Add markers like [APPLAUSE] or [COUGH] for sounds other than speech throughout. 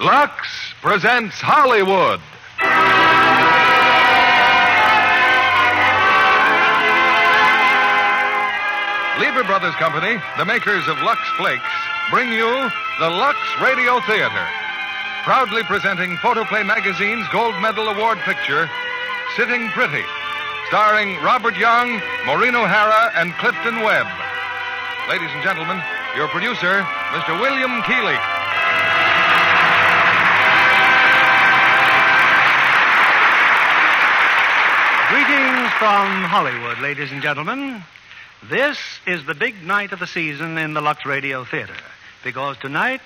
Lux presents Hollywood. Lever Brothers Company, the makers of Lux Flakes, bring you the Lux Radio Theater. Proudly presenting Photoplay Magazine's Gold Medal Award picture, Sitting Pretty, starring Robert Young, Maureen O'Hara, and Clifton Webb. Ladies and gentlemen, your producer, Mr. William Keighley. Greetings from Hollywood, ladies and gentlemen. This is the big night of the season in the Lux Radio Theater because tonight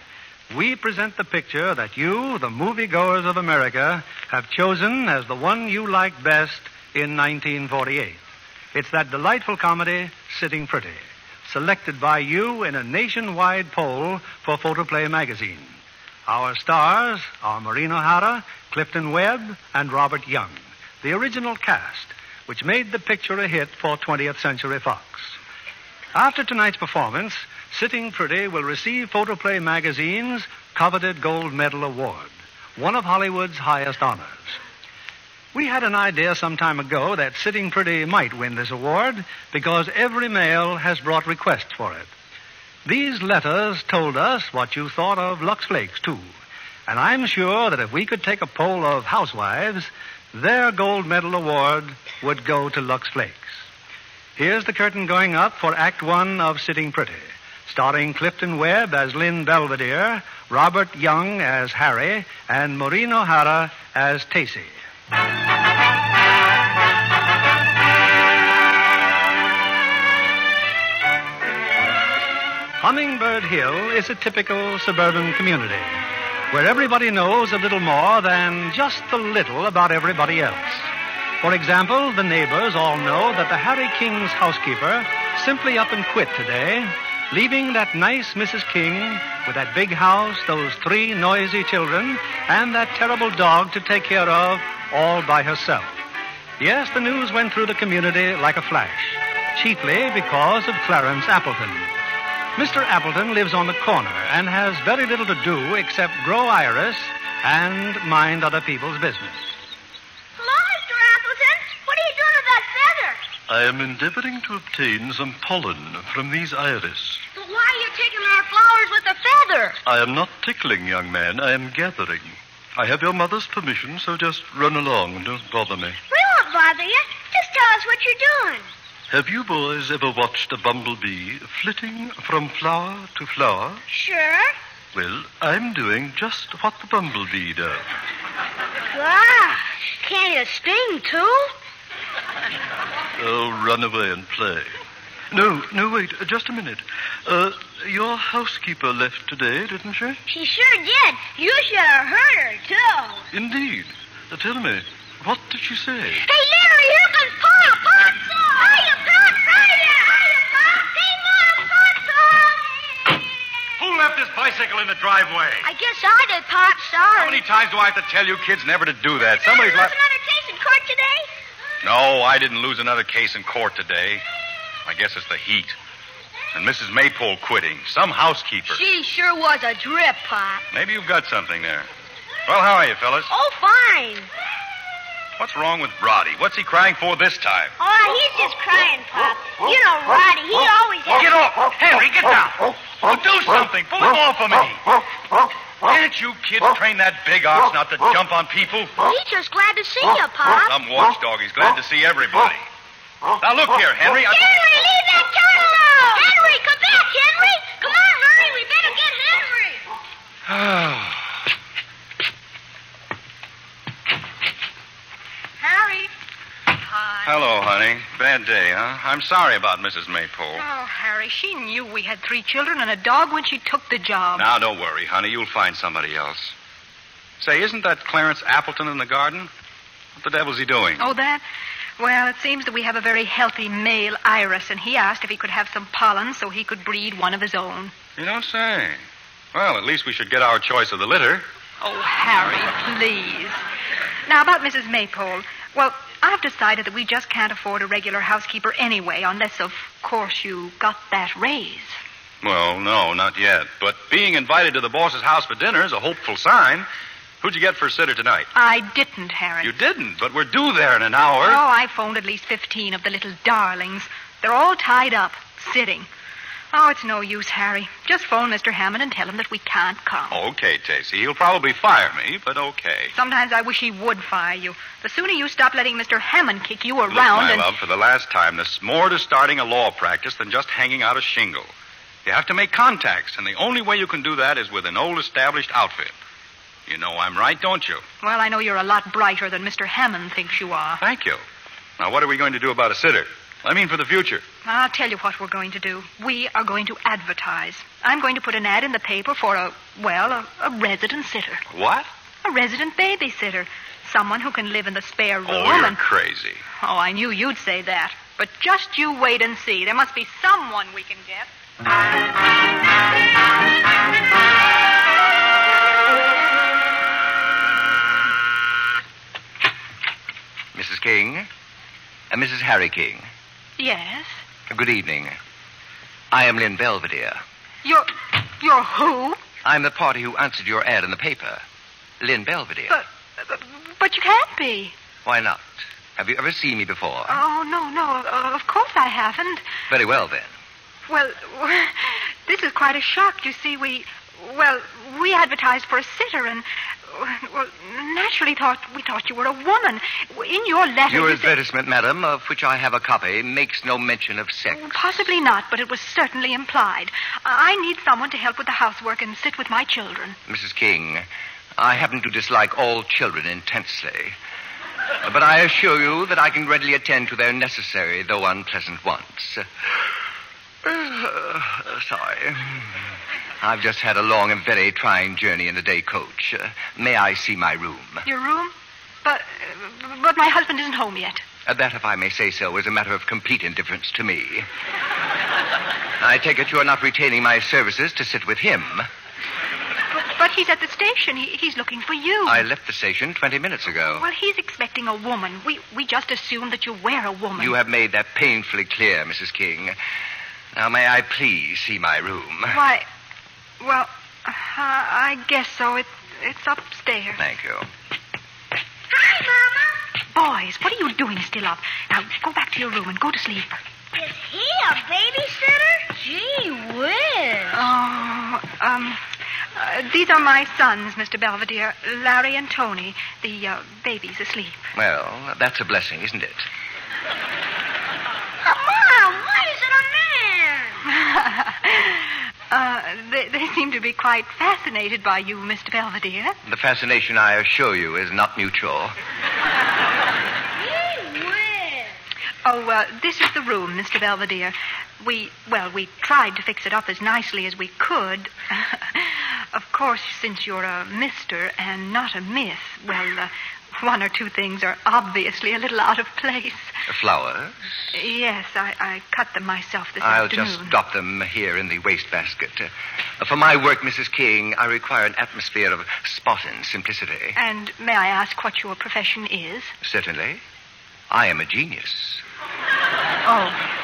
we present the picture that you, the moviegoers of America, have chosen as the one you like best in 1948. It's that delightful comedy, Sitting Pretty, selected by you in a nationwide poll for Photoplay magazine. Our stars are Maureen O'Hara, Clifton Webb, and Robert Young the original cast, which made the picture a hit for 20th Century Fox. After tonight's performance, Sitting Pretty will receive Photoplay Magazine's coveted Gold Medal Award, one of Hollywood's highest honors. We had an idea some time ago that Sitting Pretty might win this award because every mail has brought requests for it. These letters told us what you thought of Lux Flakes, too. And I'm sure that if we could take a poll of housewives, their gold medal award would go to Lux Flakes. Here's the curtain going up for Act One of Sitting Pretty, starring Clifton Webb as Lynn Belvedere, Robert Young as Harry, and Maureen O'Hara as Tacy. Hummingbird Hill is a typical suburban community where everybody knows a little more than just a little about everybody else. For example, the neighbors all know that the Harry King's housekeeper simply up and quit today, leaving that nice Mrs. King with that big house, those three noisy children, and that terrible dog to take care of all by herself. Yes, the news went through the community like a flash, chiefly because of Clarence Appleton. Mr. Appleton lives on the corner and has very little to do except grow iris and mind other people's business. Hello, Mr. Appleton. What are you doing with that feather? I am endeavoring to obtain some pollen from these iris. But why are you taking our flowers with a feather? I am not tickling, young man. I am gathering. I have your mother's permission, so just run along and don't bother me. We won't bother you. Just tell us what you're doing. Have you boys ever watched a bumblebee flitting from flower to flower? Sure. Well, I'm doing just what the bumblebee does. Gosh, can you sting too? Oh, run away and play. No, no, wait, just a minute. Uh, your housekeeper left today, didn't she? She sure did. You should have heard her, too. Indeed. Uh, tell me, what did she say? Hey, Larry, here comes Pop. Pop, Hiya, Pop. Hiya. Hiya, Pop. Mom, Pop, Who left his bicycle in the driveway? I guess I did, Pop. Sorry. How many times do I have to tell you kids never to do that? Did Somebody's you lose left. another case in court today? No, I didn't lose another case in court today. I guess it's the heat. And Mrs. Maypole quitting. Some housekeeper. She sure was a drip, Pop. Maybe you've got something there. Well, how are you, fellas? Oh, fine. What's wrong with Roddy? What's he crying for this time? Oh, he's just crying, Pop. You know, Roddy, he always has... Get off! Henry, get down! Oh, do something! Pull him off of me! Can't you kids train that big ox not to jump on people? He's just glad to see you, Pop. Some watchdog. He's glad to see everybody. Now, look here, Henry. I... Henry, leave that turtle alone! Henry, come back, Henry! Come on, hurry, we better get Henry! [SIGHS] [SIGHS] [SIGHS] Harry. Hi. Hello, honey. Bad day, huh? I'm sorry about Mrs. Maypole. Oh, Harry, she knew we had three children and a dog when she took the job. Now, don't worry, honey. You'll find somebody else. Say, isn't that Clarence Appleton in the garden? What the devil's he doing? Oh, that? Well, it seems that we have a very healthy male iris, and he asked if he could have some pollen so he could breed one of his own. You don't say. Well, at least we should get our choice of the litter. Oh, Harry, please. Now, about Mrs. Maypole. Well, I've decided that we just can't afford a regular housekeeper anyway, unless, of course, you got that raise. Well, no, not yet. But being invited to the boss's house for dinner is a hopeful sign. Who'd you get for sitter tonight? I didn't, Harry. You didn't, but we're due there in an hour. Oh, I phoned at least 15 of the little darlings. They're all tied up, sitting. Oh, it's no use, Harry. Just phone Mr. Hammond and tell him that we can't come. Okay, Tacy. He'll probably fire me, but okay. Sometimes I wish he would fire you. The sooner you stop letting Mr. Hammond kick you around Look, my and... love, for the last time, there's more to starting a law practice than just hanging out a shingle. You have to make contacts, and the only way you can do that is with an old established outfit. You know I'm right, don't you? Well, I know you're a lot brighter than Mr. Hammond thinks you are. Thank you. Now, what are we going to do about a sitter? I mean, for the future. I'll tell you what we're going to do. We are going to advertise. I'm going to put an ad in the paper for a, well, a, a resident sitter. What? A resident babysitter. Someone who can live in the spare room Oh, you're and... crazy. Oh, I knew you'd say that. But just you wait and see. There must be someone we can get. Mrs. King? Uh, Mrs. Harry King? Yes? Good evening. I am Lynn Belvedere. You're. You're who? I'm the party who answered your ad in the paper. Lynn Belvedere. But. But, but you can't be. Why not? Have you ever seen me before? Oh, no, no. Uh, of course I haven't. Very well, then. Well, [LAUGHS] this is quite a shock. You see, we. Well, we advertised for a sitter and. Well, naturally thought we thought you were a woman. In your letter. Your you said- advertisement, madam, of which I have a copy, makes no mention of sex. Possibly not, but it was certainly implied. I need someone to help with the housework and sit with my children. Mrs. King, I happen to dislike all children intensely. But I assure you that I can readily attend to their necessary, though unpleasant wants. [SIGHS] Uh, sorry. I've just had a long and very trying journey in the day coach. Uh, may I see my room? Your room? But but my husband isn't home yet. Uh, that, if I may say so, is a matter of complete indifference to me. I take it you are not retaining my services to sit with him. But, but he's at the station. He, he's looking for you. I left the station 20 minutes ago. Well, he's expecting a woman. We we just assume that you were a woman. You have made that painfully clear, Mrs. King. Now, may I please see my room? Why? Well, uh, I guess so. It, it's upstairs. Thank you. Hi, Mama. Boys, what are you doing still up? Now go back to your room and go to sleep. Is he a babysitter? Gee whiz. Oh, um, uh, these are my sons, Mr. Belvedere, Larry and Tony. The uh, baby's asleep. Well, that's a blessing, isn't it? [LAUGHS] Mom, why is it a man? [LAUGHS] uh, they, they seem to be quite fascinated by you, Mr. Belvedere. The fascination, I assure you, is not mutual. [LAUGHS] Oh, uh, this is the room, Mr. Belvedere. We, well, we tried to fix it up as nicely as we could. [LAUGHS] of course, since you're a mister and not a miss, well, uh, one or two things are obviously a little out of place. Flowers? Yes, I, I cut them myself this I'll afternoon. just drop them here in the wastebasket. Uh, for my work, Mrs. King, I require an atmosphere of spot and simplicity. And may I ask what your profession is? Certainly. I am a genius. Oh.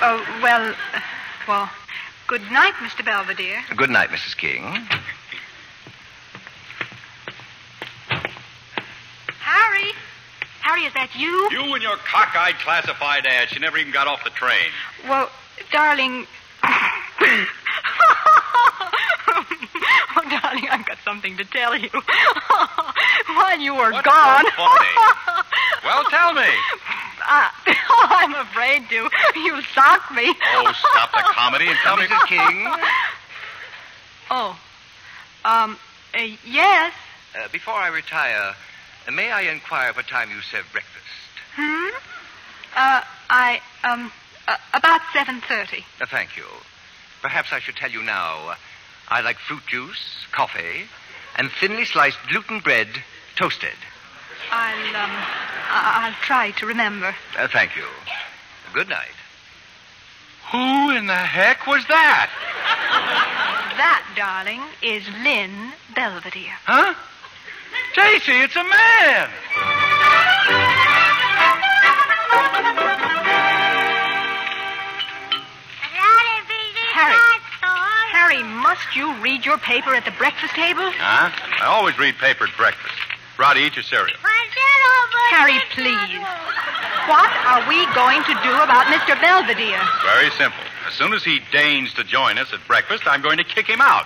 Oh, well, uh, well, good night, Mr. Belvedere. Good night, Mrs. King. Harry? Harry, is that you? You and your cockeyed classified ad. She never even got off the train. Well, darling. [LAUGHS] oh, darling, I've got something to tell you. [LAUGHS] While you were What's gone. so funny? Well, tell me. [LAUGHS] Uh, oh, I'm afraid to. You socked me. Oh, stop the comedy and tell me. Mrs. King, Oh. Um, uh, yes. uh, before I retire, may I inquire what time you serve breakfast? Hmm? Uh, I, um, uh, about 7.30. Uh, thank you. Perhaps I should tell you now. uh, I like fruit juice, coffee, and thinly sliced gluten bread, toasted. I'll, um, I- I'll try to remember. Uh, thank you. Good night. Who in the heck was that? [LAUGHS] That, darling, is Lynn Belvedere. Huh? Tacy, it's a man. Howdy, baby. Harry. Must you read your paper at the breakfast table? Huh? I always read paper at breakfast. Roddy, eat your cereal. Harry, please. What are we going to do about Mr. Belvedere? Very simple. As soon as he deigns to join us at breakfast, I'm going to kick him out.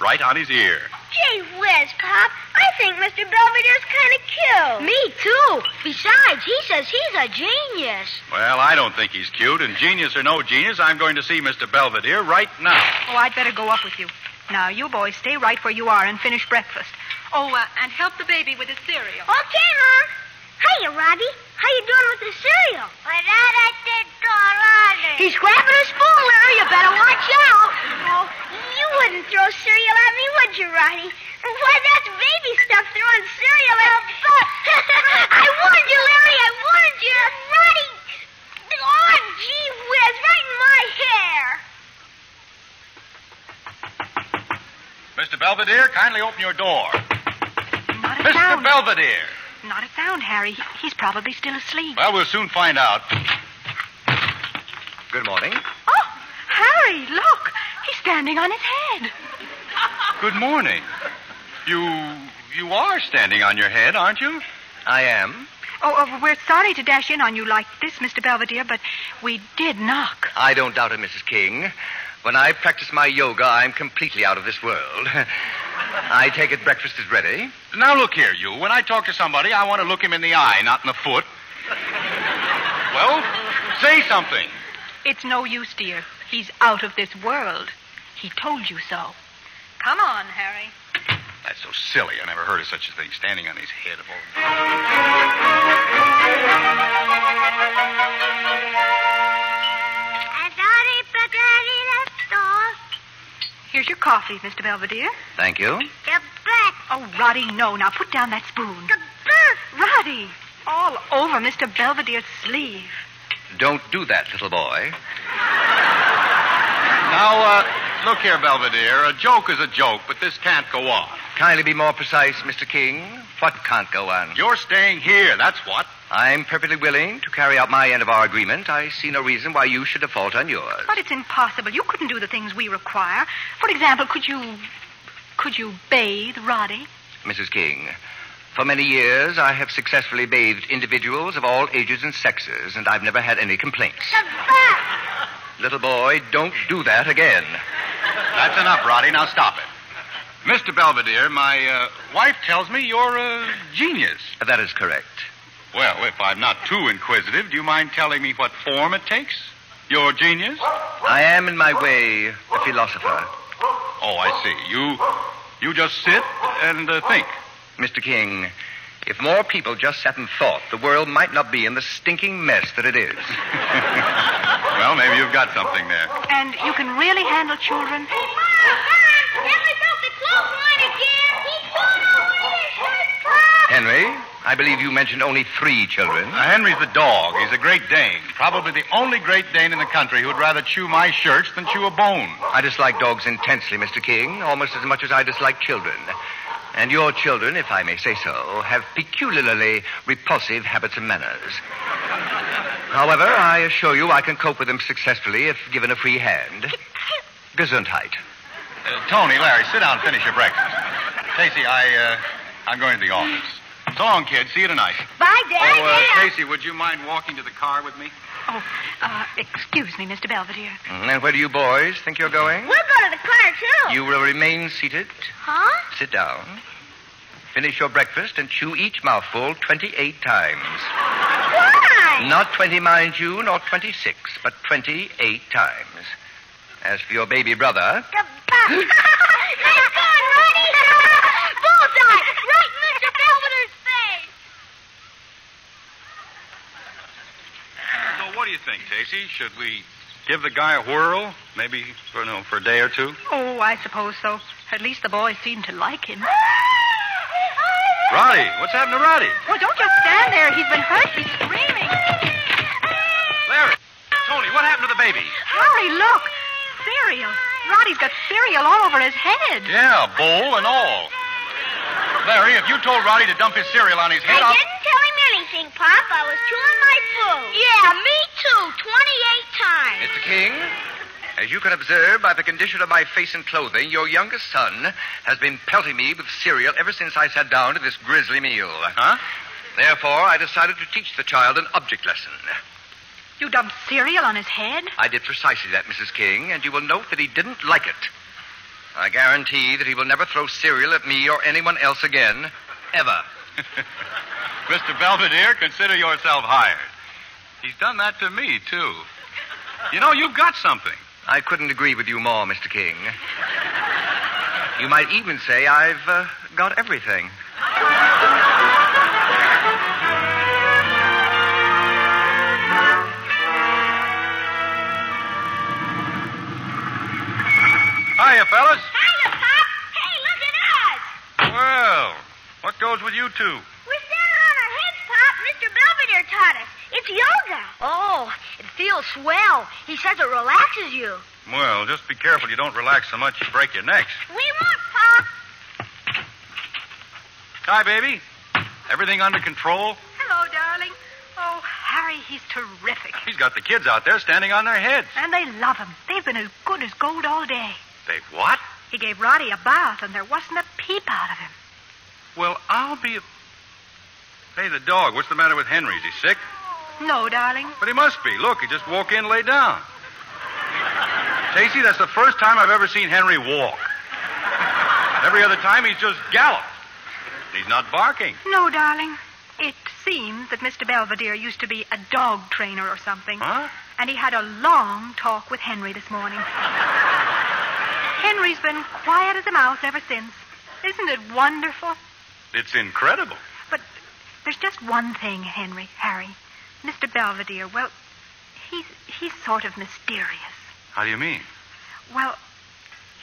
Right on his ear. Gee whiz, Pop. I think Mr. Belvedere's kind of cute. Me, too. Besides, he says he's a genius. Well, I don't think he's cute, and genius or no genius, I'm going to see Mr. Belvedere right now. Oh, I'd better go up with you. Now, you boys stay right where you are and finish breakfast. Oh, uh, and help the baby with his cereal. Okay, Mom. Hiya, Robbie. How you doing with the cereal? He's grabbing a spoon, Larry. You better watch out. Oh, you wouldn't throw cereal at me, would you, Roddy? Why, that's baby stuff throwing cereal at... [LAUGHS] I warned you, Larry. I warned you. Roddy. Oh, gee whiz, right in my hair. Mr. Belvedere, kindly open your door. Mr. Belvedere. Not a sound, Harry. He- He's probably still asleep. Well, we'll soon find out. Good morning. Oh, Harry, look. He's standing on his head. Good morning. You you are standing on your head, aren't you? I am. Oh, oh, we're sorry to dash in on you like this, Mr. Belvedere, but we did knock. I don't doubt it, Mrs. King. When I practice my yoga, I'm completely out of this world. [LAUGHS] I take it breakfast is ready. Now look here, you. When I talk to somebody, I want to look him in the eye, not in the foot. well, say something. It's no use, dear. He's out of this world. He told you so. Come on, Harry. That's so silly. I never heard of such a thing. Standing on his head of all. Here's your coffee, Mr. Belvedere. Thank you. Oh, Roddy, no. Now put down that spoon. Roddy, all over Mr. Belvedere's sleeve. Don't do that, little boy. Now, uh, look here, Belvedere. A joke is a joke, but this can't go on. Kindly be more precise, Mr. King. What can't go on? You're staying here, that's what. I'm perfectly willing to carry out my end of our agreement. I see no reason why you should default on yours. But it's impossible. You couldn't do the things we require. For example, could you. Could you bathe Roddy? Mrs. King, for many years I have successfully bathed individuals of all ages and sexes, and I've never had any complaints. Little boy, don't do that again. That's enough, Roddy. Now stop it. Mr. Belvedere, my uh, wife tells me you're a genius. That is correct. Well, if I'm not too inquisitive, do you mind telling me what form it takes? Your genius? I am, in my way, a philosopher. Oh, I see. You, you just sit and uh, think. Mr. King, if more people just sat and thought, the world might not be in the stinking mess that it is. [LAUGHS] Well, maybe you've got something there. And you can really handle children? Hey, Mom, Mom, Henry, I believe you mentioned only three children. Uh, Henry's the dog. He's a Great Dane. Probably the only Great Dane in the country who'd rather chew my shirts than chew a bone. I dislike dogs intensely, Mr. King, almost as much as I dislike children. And your children, if I may say so, have peculiarly repulsive habits and manners. However, I assure you I can cope with them successfully if given a free hand. Gesundheit. Uh, Tony, Larry, sit down and finish your breakfast. Tacy, I, uh, I'm going to the office. So long, kid. See you tonight. Bye, Dad. Oh, uh, Tacy, would you mind walking to the car with me? Oh, uh, excuse me, Mr. Belvedere. Mm, And where do you boys think you're going? We'll go to the car, too. You will remain seated. Huh? Sit down. Finish your breakfast and chew each mouthful 28 times. Why? Not 20, mind you, nor 26, but 28 times. As for your baby brother, nice going, Roddy. Bullseye. Right in Mr. Belvedere's face. So, what do you think, Tacy? Should we give the guy a whirl? Maybe for, no, for a day or two? Oh, I suppose so. At least the boys seem to like him. [LAUGHS] Roddy, what's happened to Roddy? Well, don't just stand there. He's been hurt. He's screaming. Larry, Tony, what happened to the baby? Harry, look. Cereal. Roddy's got cereal all over his head. Yeah, bowl and all. Larry, if you told Roddy to dump his cereal on his head, I I'll... didn't tell him anything, Pop. I was chewing my food. Yeah, me too. 28 times. Mr. King, As you can observe by the condition of my face and clothing, your youngest son has been pelting me with cereal ever since I sat down to this grisly meal. Huh? Therefore, I decided to teach the child an object lesson. You dumped cereal on his head? I did precisely that, Mrs. King, and you will note that he didn't like it. I guarantee that he will never throw cereal at me or anyone else again, ever. [LAUGHS] Mr. Belvedere, consider yourself hired. He's done that to me, too. You know, you've got something. I couldn't agree with you more, Mr. King. You might even say I've uh, got everything. Hiya, fellas. Hiya, Pop. Hey, look at us. Well, what goes with you two? We're standing on our heads, Pop. Mr. Belvedere taught us. It's yoga. Oh, it feels swell. He says it relaxes you. Well, just be careful you don't relax so much you break your necks. We won't, Pop. Hi, baby. Everything under control? Hello, darling. Oh, Harry, he's terrific. He's got the kids out there standing on their heads. And they love him. They've been as good as gold all day. They what? He gave Roddy a bath, and there wasn't a peep out of him. Well, I'll be a... Hey, the dog. What's the matter with Henry? Is he sick? No, darling. But he must be. Look, he just walked in and lay down. Tacy, that's the first time I've ever seen Henry walk. Every other time he's just galloped. He's not barking. No, darling. It seems that Mr. Belvedere used to be a dog trainer or something. Huh? And he had a long talk with Henry this morning. Henry's been quiet as a mouse ever since. Isn't it wonderful? It's incredible. But there's just one thing, Henry, Harry. Mr. Belvedere, well, he's he's sort of mysterious. How do you mean? Well,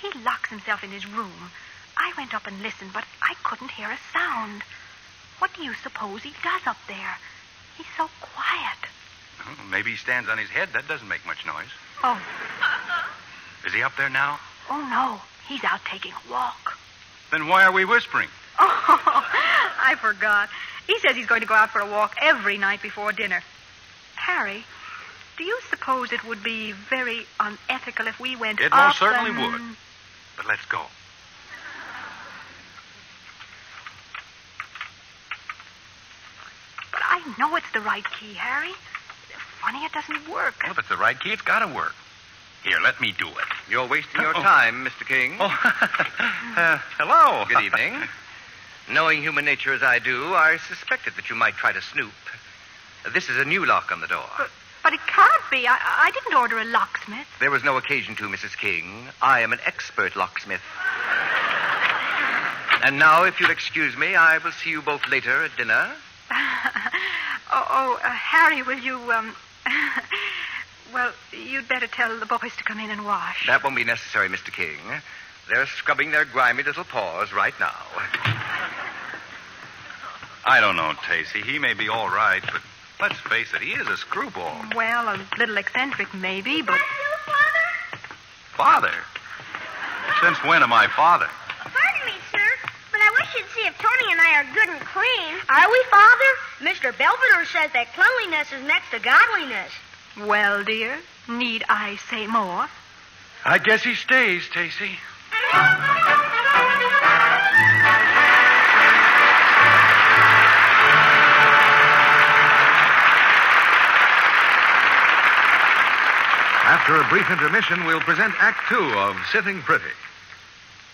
he locks himself in his room. I went up and listened, but I couldn't hear a sound. What do you suppose he does up there? He's so quiet. Oh, maybe he stands on his head. That doesn't make much noise. Oh, Is he up there now? oh no, he's out taking a walk. Then why are we whispering? Oh, [LAUGHS] I forgot. He says he's going to go out for a walk every night before dinner. Harry, do you suppose it would be very unethical if we went It up most certainly and- would. But let's go. But I know it's the right key, Harry. Funny it doesn't work. Well, if it's the right key, it's got to work. Here, let me do it. You're wasting your Oh. time, Mr. King. Oh, [LAUGHS] uh, hello. Good evening. [LAUGHS] Knowing human nature as I do, I suspected that you might try to snoop. This is a new lock on the door. But, but it can't be. I, I didn't order a locksmith. There was no occasion to, Mrs. King. I am an expert locksmith. [LAUGHS] And now, if you'll excuse me, I will see you both later at dinner. [LAUGHS] oh, oh uh, Harry, will you, um... [LAUGHS] well, you'd better tell the boys to come in and wash. That won't be necessary, Mr. King. They're scrubbing their grimy little paws right now. I don't know, Tacy. He may be all right, but let's face it, he is a screwball. Well, a little eccentric, maybe, but... Father? Since when am I father? Pardon me, sir, but I wish you'd see if Tony and I are good and clean. Are we, Father? Mr. Belvedere says that cleanliness is next to godliness. Well, dear, need I say more? I guess he stays, Tacy. [LAUGHS] After a brief intermission, we'll present Act Two of Sitting Pretty.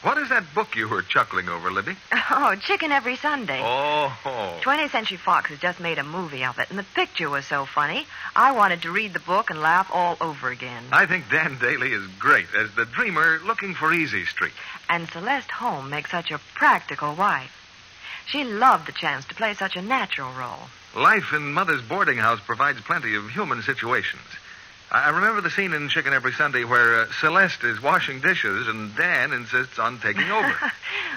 What is that book you were chuckling over, Libby? Oh, Chicken Every Sunday. Oh, 20th Century Fox has just made a movie of it, and the picture was so funny, I wanted to read the book and laugh all over again. I think Dan Dailey is great as the dreamer looking for Easy Street. And Celeste Holm makes such a practical wife. She loved the chance to play such a natural role. Life in Mother's boarding house provides plenty of human situations. I remember the scene in Chicken Every Sunday where uh, Celeste is washing dishes and Dan insists on taking [LAUGHS] over.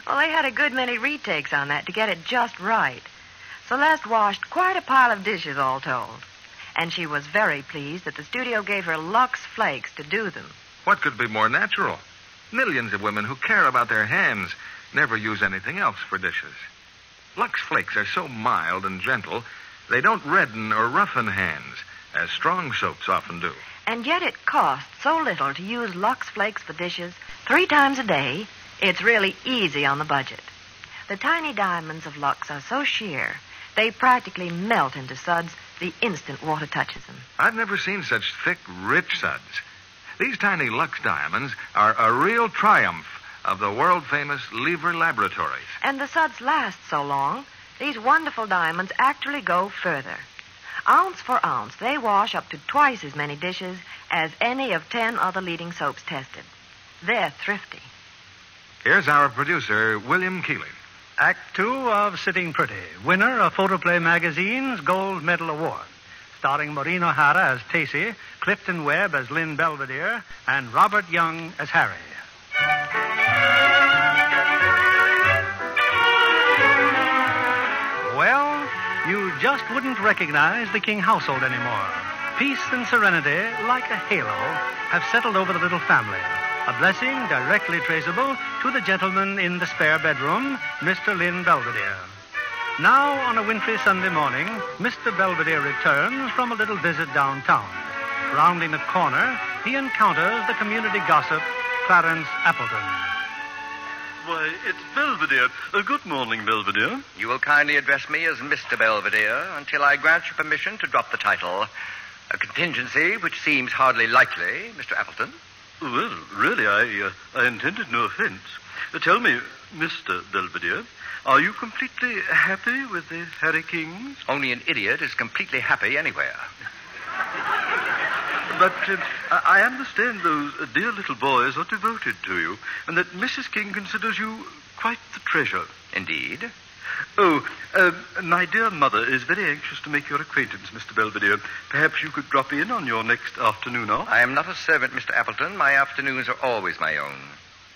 well, they had a good many retakes on that to get it just right. Celeste washed quite a pile of dishes, all told. And she was very pleased that the studio gave her Lux Flakes to do them. what could be more natural? Millions of women who care about their hands never use anything else for dishes. Lux Flakes are so mild and gentle, they don't redden or roughen hands, as strong soaps often do. And yet it costs so little to use Lux Flakes for dishes three times a day, it's really easy on the budget. The tiny diamonds of Lux are so sheer, they practically melt into suds the instant water touches them. I've never seen such thick, rich suds. These tiny Lux diamonds are a real triumph of the world famous Lever Laboratories. And the suds last so long, these wonderful diamonds actually go further. Ounce for ounce, they wash up to twice as many dishes as any of ten other leading soaps tested. They're thrifty. Here's our producer, William Keighley. Act two of Sitting Pretty, winner of Photoplay Magazine's Gold Medal Award. Starring Maureen O'Hara as Tacy, Clifton Webb as Lynn Belvedere, and Robert Young as Harry. Well, you just wouldn't recognize the King household anymore. Peace and serenity, like a halo, have settled over the little family. A blessing directly traceable to the gentleman in the spare bedroom, Mr. Lynn Belvedere. Now, on a wintry Sunday morning, Mr. Belvedere returns from a little visit downtown. Rounding a corner, he encounters the community gossip, Clarence Appleton. Why, it's Belvedere. Uh, good morning, Belvedere. You will kindly address me as Mr. Belvedere until I grant you permission to drop the title. A contingency which seems hardly likely, Mr. Appleton. Well, really, I, uh, I intended no offense. Uh, tell me, Mr. Belvedere, are you completely happy with the Harry Kings? Only an idiot is completely happy anywhere. But uh, I understand those uh, dear little boys are devoted to you, and that Mrs. King considers you quite the treasure. Indeed. Oh, uh, my dear mother is very anxious to make your acquaintance, Mr. Belvedere. Perhaps you could drop in on your next afternoon off? I am not a servant, Mr. Appleton. My afternoons are always my own.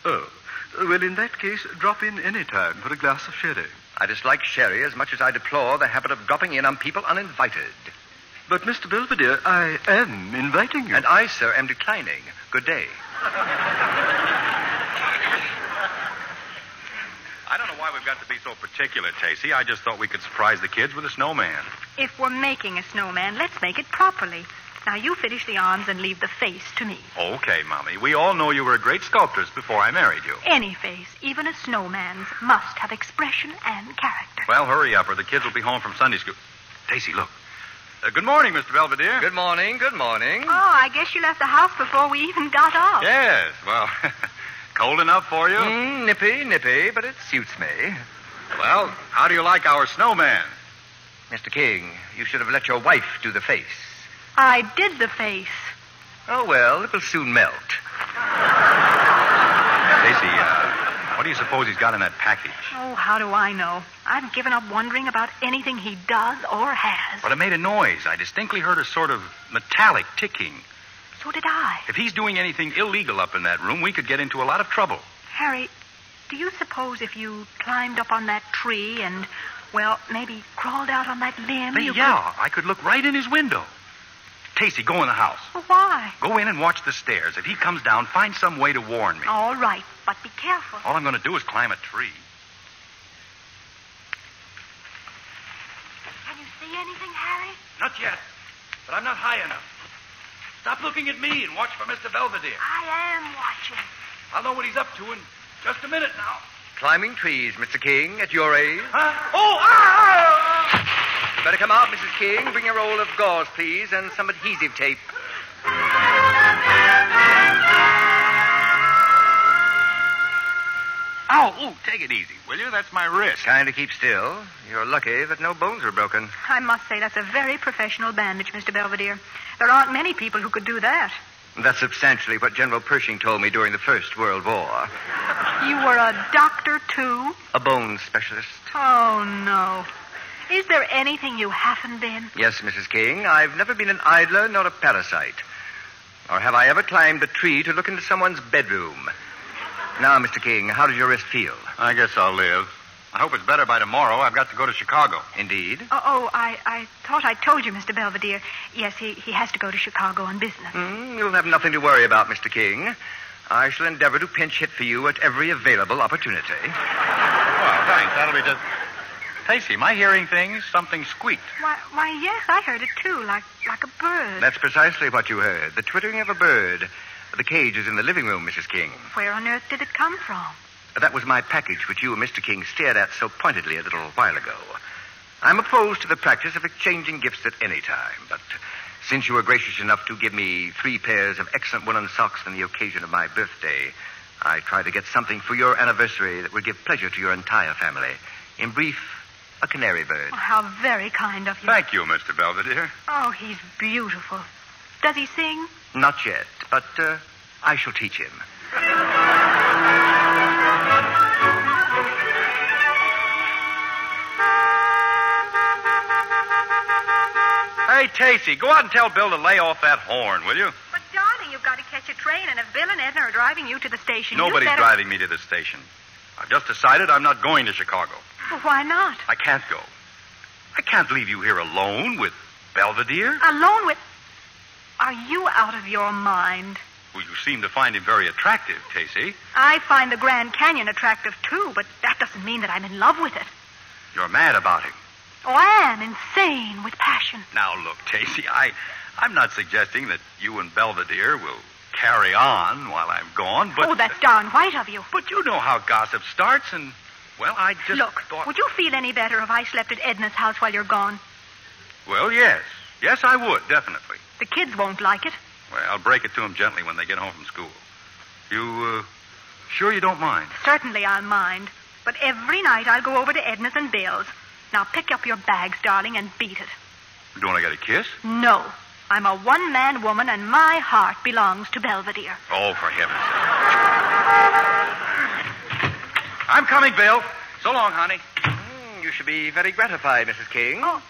Oh. Well, in that case, drop in any time for a glass of sherry. I dislike sherry as much as I deplore the habit of dropping in on people uninvited. But, Mr. Belvedere, I am inviting you. And I, sir, am declining. Good day. I don't know why we've got to be so particular, Tacy. I just thought we could surprise the kids with a snowman. If we're making a snowman, let's make it properly. Now, you finish the arms and leave the face to me. Okay, Mommy. We all know you were a great sculptress before I married you. Any face, even a snowman's, must have expression and character. Well, hurry up, or the kids will be home from Sunday school. Tacy, look. Uh, good morning, Mr. Belvedere. Good morning, good morning. Oh, I guess you left the house before we even got off. Yes, well, [LAUGHS] cold enough for you? Mm, nippy, nippy, but it suits me. Well, how do you like our snowman? Mr. King, you should have let your wife do the face. I did the face. Oh, well, it will soon melt. [LAUGHS] Do you suppose he's got in that package? Oh, how do I know? I've given up wondering about anything he does or has. But it made a noise. I distinctly heard a sort of metallic ticking. So did I. If he's doing anything illegal up in that room, we could get into a lot of trouble. Harry, do you suppose if you climbed up on that tree and, well, maybe crawled out on that limb, But you yeah, I could look right in his window. Tacy, go in the house. Well, why? Go in and watch the stairs. If he comes down, find some way to warn me. All right, but be careful. All I'm going to do is climb a tree. Can you see anything, Harry? Not yet, but I'm not high enough. Stop looking at me and watch for Mr. Belvedere. I am watching. I'll know what he's up to in just a minute now. Climbing trees, Mr. King, at your age. Huh? Oh, ah! ah! You better come out, Mrs. King. Bring a roll of gauze, please, and some adhesive tape. Ow, ooh, take it easy, will you? That's my wrist. Kind of keep still. You're lucky that no bones are broken. I must say that's a very professional bandage, Mr. Belvedere. There aren't many people who could do that. That's substantially what General Pershing told me during the First World War. You were a doctor, too? A bone specialist. Oh, no. Is there anything you haven't been? Yes, Mrs. King. I've never been an idler nor a parasite. Or have I ever climbed a tree to look into someone's bedroom. Now, Mr. King, how does your wrist feel? I guess I'll live. I hope it's better by tomorrow. I've got to go to Chicago. Indeed. Oh, oh I, I thought I told you, Mr. Belvedere. Yes, he, he has to go to Chicago on business. Mm, you'll have nothing to worry about, Mr. King. I shall endeavor to pinch hit for you at every available opportunity. Well, thanks. That'll be just. Tacy, am I hearing things? Something squeaked. Why, why, yes, I heard it too, like like a bird. That's precisely what you heard. The twittering of a bird. The cage is in the living room, Mrs. King. Where on earth did it come from? That was my package, which you and Mr. King stared at so pointedly a little while ago. I'm opposed to the practice of exchanging gifts at any time, but since you were gracious enough to give me three pairs of excellent woolen socks on the occasion of my birthday, I try to get something for your anniversary that would give pleasure to your entire family. In brief, a canary bird. Oh, how very kind of you. Thank you, Mr. Belvedere. Oh, he's beautiful. Does he sing? Not yet, but uh, I shall teach him. Hey, Tacy, go out and tell Bill to lay off that horn, will you? But, darling, you've got to catch a train, and if Bill and Edna are driving you to the station, Nobody's better... driving me to the station. I've just decided I'm not going to Chicago. Well, why not? I can't go. I can't leave you here alone with Belvedere. Alone with... Are you out of your mind? Well, you seem to find him very attractive, Tacy. I find the Grand Canyon attractive, too, but that doesn't mean that I'm in love with it. You're mad about him. Oh, I am insane with passion. Now, look, Tacy, I, I'm not suggesting that you and Belvedere will carry on while I'm gone, but... oh, that's darn white of you. But you know how gossip starts, and, well, I just Look, thought... would you feel any better if I slept at Edna's house while you're gone? Well, yes. Yes, I would, definitely. The kids won't like it. Well, I'll break it to them gently when they get home from school. You, uh, sure you don't mind? Certainly I'll mind. But every night I'll go over to Edna's and Bill's. Now pick up your bags, darling, and beat it. Do you want to get a kiss? No. I'm a one man woman, and my heart belongs to Belvedere. Oh, for heaven's sake. I'm coming, Bill. So long, honey. Mm, you should be very gratified, Mrs. King. Oh,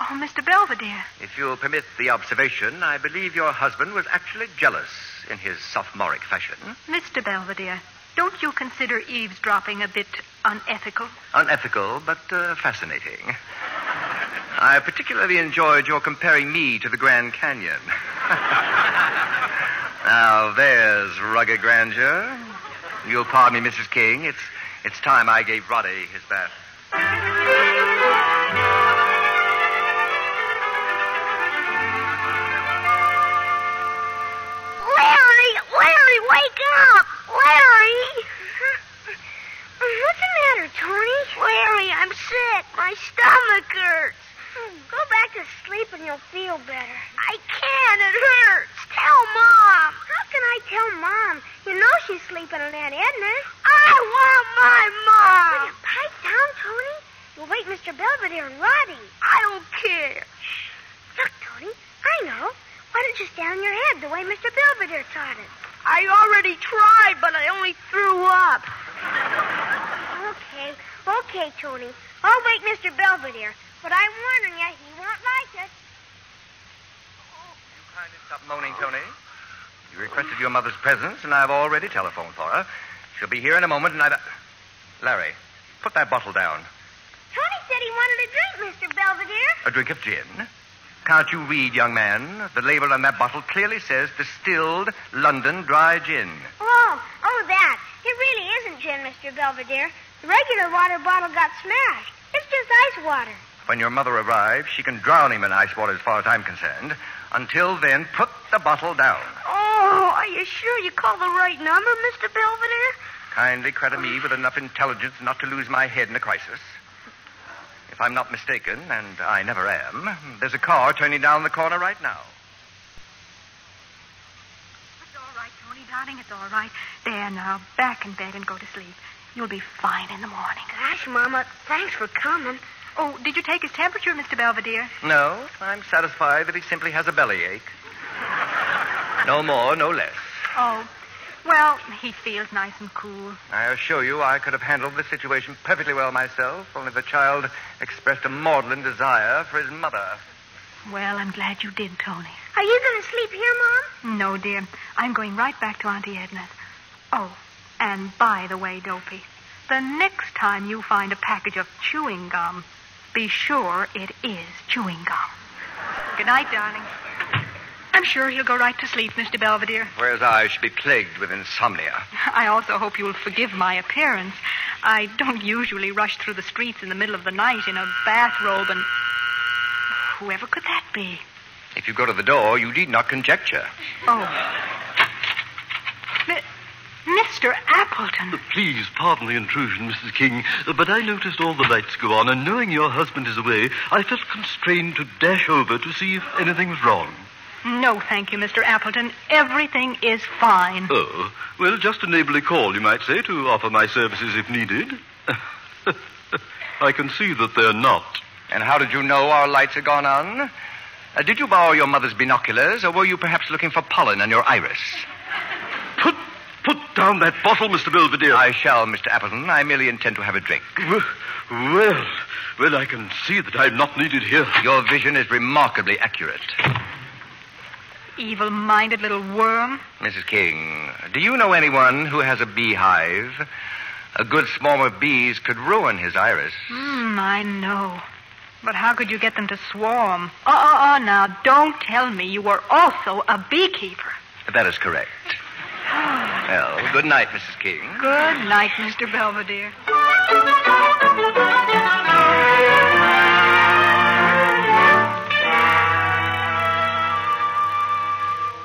oh, Mr. Belvedere. If you'll permit the observation, I believe your husband was actually jealous in his sophomoric fashion. Mr. Belvedere, don't you consider eavesdropping a bit unethical? Unethical, but uh, fascinating. [LAUGHS] I particularly enjoyed your comparing me to the Grand Canyon. [LAUGHS] now, there's rugged grandeur. You'll pardon me, Mrs. King. It's, it's time I gave Roddy his bath. Larry, Larry, wake up! Larry! [LAUGHS] What's the matter, Tony? Larry, I'm sick. My stomach hurts. Go back to sleep and you'll feel better. I can't. It hurts. Tell Mom. How can I tell Mom? You know she's sleeping on Aunt Edna's. I want my Mom. Will you pipe down, Tony? You'll wake Mr. Belvedere and Roddy. I don't care. Shh. Look, Tony, I know. Why don't you stand on your head the way Mr. Belvedere taught it? I already tried, but I only threw up. [LAUGHS] okay, okay, Tony. I'll wake Mr. Belvedere, but I'm warning you, he won't like it. Oh, you kindly stop moaning, Tony. You requested your mother's presence, and I've already telephoned for her. She'll be here in a moment, and I've. Larry, put that bottle down. Tony said he wanted a drink, Mr. Belvedere. A drink of gin? Can't you read, young man? The label on that bottle clearly says distilled London dry gin. Oh, oh, that. It really isn't gin, Mr. Belvedere. The regular water bottle got smashed. It's just ice water. When your mother arrives, she can drown him in ice water as far as I'm concerned. Until then, put the bottle down. Oh, are you sure you called the right number, Mr. Belvedere? Kindly credit me with enough intelligence not to lose my head in a crisis. If I'm not mistaken, and I never am, there's a car turning down the corner right now. It's all right, Tony, darling. It's all right. There now, back in bed and go to sleep. You'll be fine in the morning. Gosh, Mama, thanks for coming. Oh, did you take his temperature, Mr. Belvedere? No, I'm satisfied that he simply has a bellyache. No more, no less. Oh, well, he feels nice and cool. I assure you I could have handled the situation perfectly well myself, only the child expressed a maudlin desire for his mother. Well, I'm glad you did, Tony. Are you going to sleep here, Mom? No, dear. I'm going right back to Auntie Edna's. Oh, and by the way, Dopey, the next time you find a package of chewing gum, be sure it is chewing gum. Good night, darling. I'm sure he'll go right to sleep, Mr. Belvedere. Whereas I should be plagued with insomnia. [LAUGHS] I also hope you'll forgive my appearance. I don't usually rush through the streets in the middle of the night in a bathrobe and. Whoever could that be? If you go to the door, you need not conjecture. Oh. Mi- Mr. Appleton. Please pardon the intrusion, Mrs. King, but I noticed all the lights go on, and knowing your husband is away, I felt constrained to dash over to see if anything was wrong. No, thank you, Mr. Appleton. Everything is fine. Oh, well, just a neighborly call, you might say, to offer my services if needed. [LAUGHS] I can see that they're not. And how did you know our lights had gone on? Uh, did you borrow your mother's binoculars, or were you perhaps looking for pollen on your iris? Put, put down that bottle, Mr. Belvedere. I shall, Mr. Appleton. I merely intend to have a drink. Well, well, I can see that I'm not needed here. Your vision is remarkably accurate. Evil minded little worm. Mrs. King, do you know anyone who has a beehive? A good swarm of bees could ruin his iris. Hmm, I know. But how could you get them to swarm? Uh uh uh, now, don't tell me you were also a beekeeper. That is correct. Well, good night, Mrs. King. Good night, Mr. Belvedere.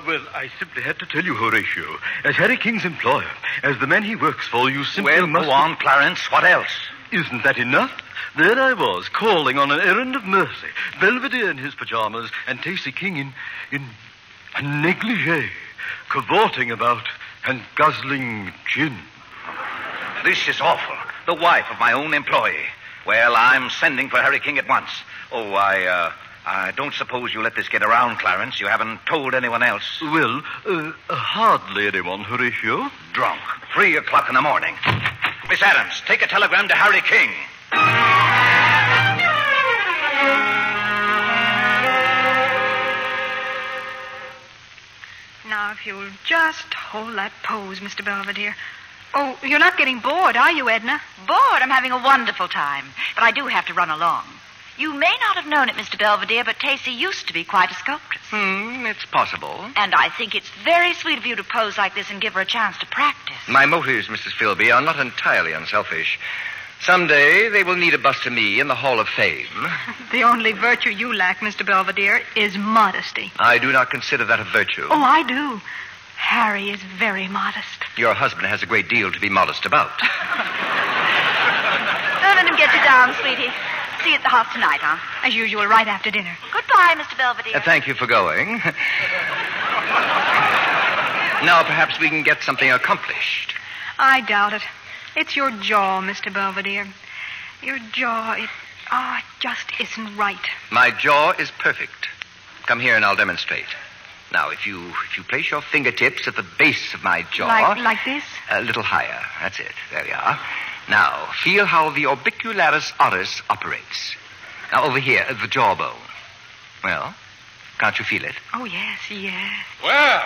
Well, I simply had to tell you, Horatio. As Harry King's employer, as the man he works for, you simply Well, must... go on, Clarence. What else? Isn't that enough? There I was, calling on an errand of mercy. Belvedere in his pajamas, and Tacy King in... in... a negligee, cavorting about and guzzling gin. This is awful. The wife of my own employee. Well, I'm sending for Harry King at once. Oh, I, uh, I don't suppose you let this get around, Clarence. You haven't told anyone else. Well, uh, hardly anyone, Horatio. Drunk. Three o'clock in the morning. Miss Adams, take a telegram to Harry King. Now, if you'll just hold that pose, Mr. Belvedere. Oh, you're not getting bored, are you, Edna? Bored. I'm having a wonderful time. But I do have to run along. You may not have known it, Mr. Belvedere, but Tacy used to be quite a sculptress. Hmm, it's possible. And I think it's very sweet of you to pose like this and give her a chance to practice. My motives, Mrs. Philby, are not entirely unselfish. Someday they will need a bust of me in the Hall of Fame. [LAUGHS] The only virtue you lack, Mr. Belvedere, is modesty. I do not consider that a virtue. Oh, I do. Harry is very modest. Your husband has a great deal to be modest about. Don't let him get you down, sweetie. See you at the house tonight, huh? As usual, right after dinner. Goodbye, Mr. Belvedere. Uh, thank you for going. [LAUGHS] now perhaps we can get something accomplished. I doubt it. It's your jaw, Mr. Belvedere. Your jaw, it, oh, it just isn't right. My jaw is perfect. Come here and I'll demonstrate. Now, if you if you place your fingertips at the base of my jaw, Like, like this? a little higher. That's it. There we are. Now, feel how the orbicularis oris operates. Now, over here, at the jawbone. Well, can't you feel it? Oh, yes, yes. Well,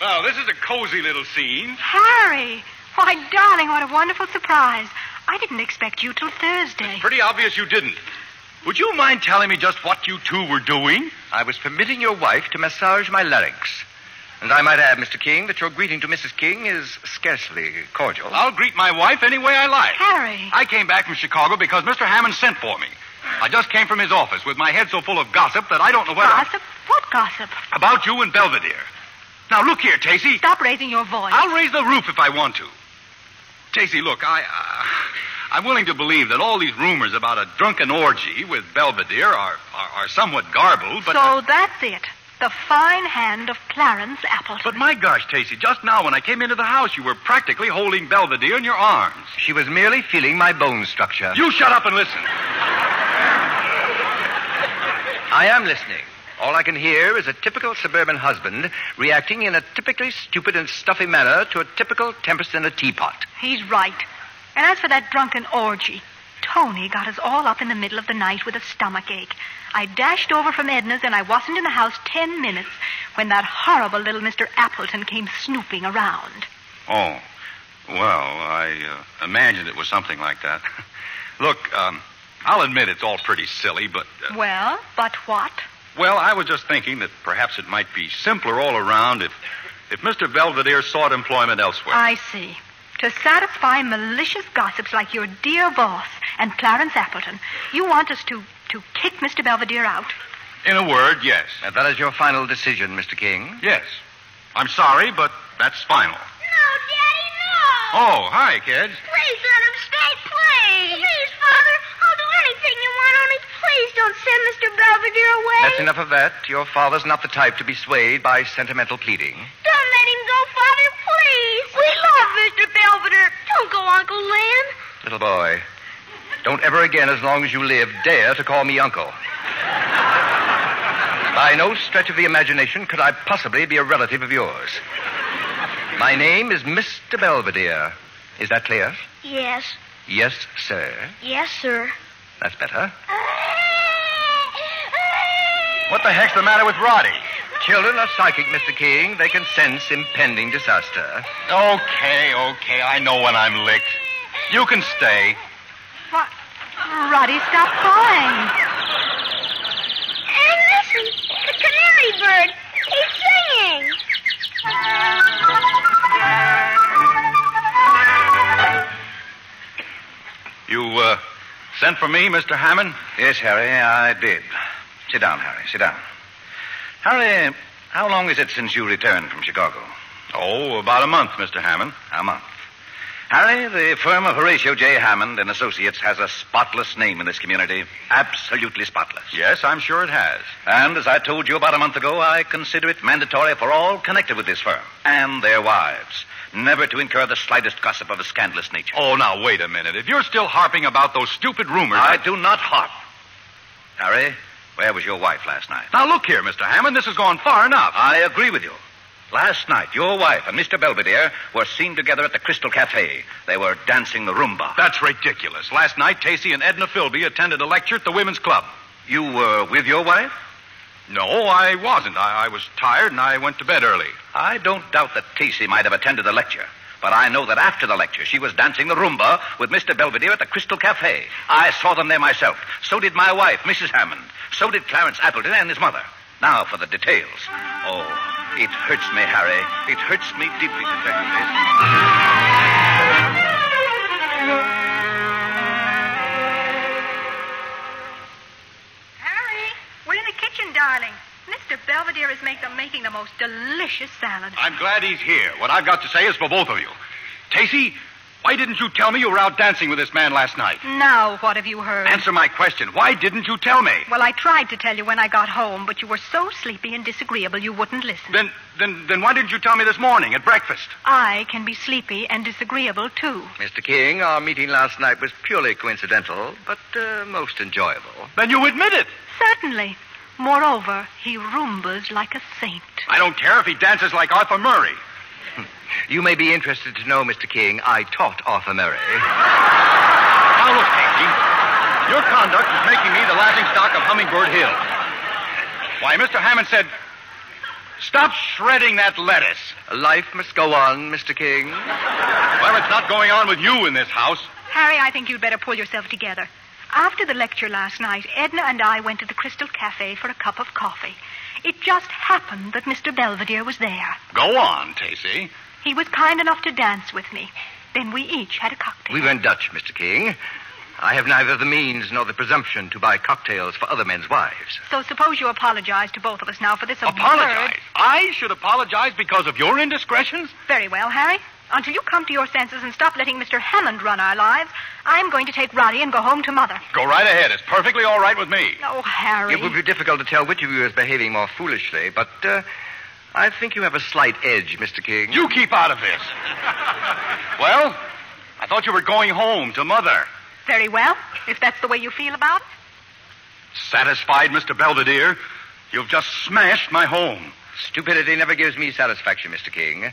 well, this is a cozy little scene. Harry! Why, darling, what a wonderful surprise. I didn't expect you till Thursday. Pretty obvious you didn't. Would you mind telling me just what you two were doing? I was permitting your wife to massage my larynx. And I might add, Mr. King, that your greeting to Mrs. King is scarcely cordial. I'll greet my wife any way I like. Harry! I came back from Chicago because Mr. Hammond sent for me. I just came from his office with my head so full of gossip that I don't know whether. Gossip? What gossip? About you and Belvedere. Now, look here, Tacy. Stop raising your voice. I'll raise the roof if I want to. Tacy, look, I, uh, I'm willing to believe that all these rumors about a drunken orgy with Belvedere are, are, are somewhat garbled, but. so that's it. The fine hand of Clarence Appleton. But my gosh, Tacy, just now when I came into the house, you were practically holding Belvedere in your arms. She was merely feeling my bone structure. You shut up and listen. I am listening. All I can hear is a typical suburban husband reacting in a typically stupid and stuffy manner to a typical tempest in a teapot. He's right. And as for that drunken orgy, Tony got us all up in the middle of the night with a stomach ache. I dashed over from Edna's and I wasn't in the house ten minutes when that horrible little Mr. Appleton came snooping around. Oh, well, I uh, imagined it was something like that. [LAUGHS] Look, um, I'll admit it's all pretty silly, but. Uh, Well, but what? Well, I was just thinking that perhaps it might be simpler all around if, if Mr. Belvedere sought employment elsewhere. I see. To satisfy malicious gossips like your dear boss and Clarence Appleton, you want us to, to kick Mr. Belvedere out. In a word, yes. Uh, that is your final decision, Mr. King. Yes. I'm sorry, but that's final. No, Daddy, no. Oh, hi, kids. Please let him stay, please. Please, Father. I'll do anything you want, only please don't send Mr. Belvedere away. That's enough of that. Your father's not the type to be swayed by sentimental pleading. Don't let him go, Father, please. We love Mr. Belvedere. Don't go, Uncle Lynn. Little boy, don't ever again, as long as you live, dare to call me uncle. By no stretch of the imagination could I possibly be a relative of yours. My name is Mr. Belvedere. Is that clear? Yes. Yes, sir. Yes, sir. That's better. What the heck's the matter with Roddy? Children are psychic, Mr. King. They can sense impending disaster. Okay, okay. I know when I'm licked. You can stay. What? Roddy, stop crying. And listen, the canary bird. He's singing. You, uh, sent for me, Mr. Hammond? Yes, Harry, I did. Sit down, Harry. Sit down. Harry, how long is it since you returned from Chicago? Oh, about a month, Mr. Hammond. A month. Harry, the firm of Horatio J. Hammond and Associates has a spotless name in this community. Absolutely spotless. Yes, I'm sure it has. And as I told you about a month ago, I consider it mandatory for all connected with this firm and their wives never to incur the slightest gossip of a scandalous nature. Oh, now, wait a minute. If you're still harping about those stupid rumors. I do not harp. Harry, where was your wife last night? Now, look here, Mr. Hammond. This has gone far enough. I agree with you. Last night, your wife and Mr. Belvedere were seen together at the Crystal Cafe. They were dancing the rumba. That's ridiculous. Last night, Tacy and Edna Philby attended a lecture at the Women's Club. You were with your wife? No, I wasn't. I, I was tired and I went to bed early. I don't doubt that Tacey might have attended the lecture. But I know that after the lecture, she was dancing the rumba with Mr. Belvedere at the Crystal Cafe. I saw them there myself. So did my wife, Mrs. Hammond. So did Clarence Appleton and his mother. Now for the details. Oh, it hurts me, Harry. It hurts me deeply to tell you this. Harry, we're in the kitchen, darling. Mr. Belvedere is make the, making the most delicious salad. I'm glad he's here. What I've got to say is for both of you. Tacy, why didn't you tell me you were out dancing with this man last night? Now, what have you heard? Answer my question. Why didn't you tell me? Well, I tried to tell you when I got home, but you were so sleepy and disagreeable you wouldn't listen. Then, then, then why didn't you tell me this morning at breakfast? I can be sleepy and disagreeable, too. Mr. King, our meeting last night was purely coincidental, but uh, most enjoyable. Then you admit it. Certainly. Moreover, he rumbas like a saint. I don't care if he dances like Arthur Murray. You may be interested to know, Mr. King, I taught Arthur Murray. Now look, Tacy. Your conduct is making me the laughing stock of Hummingbird Hill. Why, Mr. Hammond said, Stop shredding that lettuce. Life must go on, Mr. King. Well, it's not going on with you in this house. Harry, I think you'd better pull yourself together. After the lecture last night, Edna and I went to the Crystal Cafe for a cup of coffee. It just happened that Mr. Belvedere was there. Go on, Tacy. He was kind enough to dance with me. Then we each had a cocktail. We went Dutch, Mr. King. I have neither the means nor the presumption to buy cocktails for other men's wives. So suppose you apologize to both of us now for this absurd... Apologize? I should apologize because of your indiscretions? Very well, Harry. Until you come to your senses and stop letting Mr. Hammond run our lives, I'm going to take Roddy and go home to Mother. Go right ahead. It's perfectly all right with me. Oh, Harry. It would be difficult to tell which of you is behaving more foolishly, but uh, I think you have a slight edge, Mr. King. You keep out of this. well, I thought you were going home to Mother. Very well, if that's the way you feel about it. Satisfied, Mr. Belvedere? You've just smashed my home. Stupidity never gives me satisfaction, Mr. King.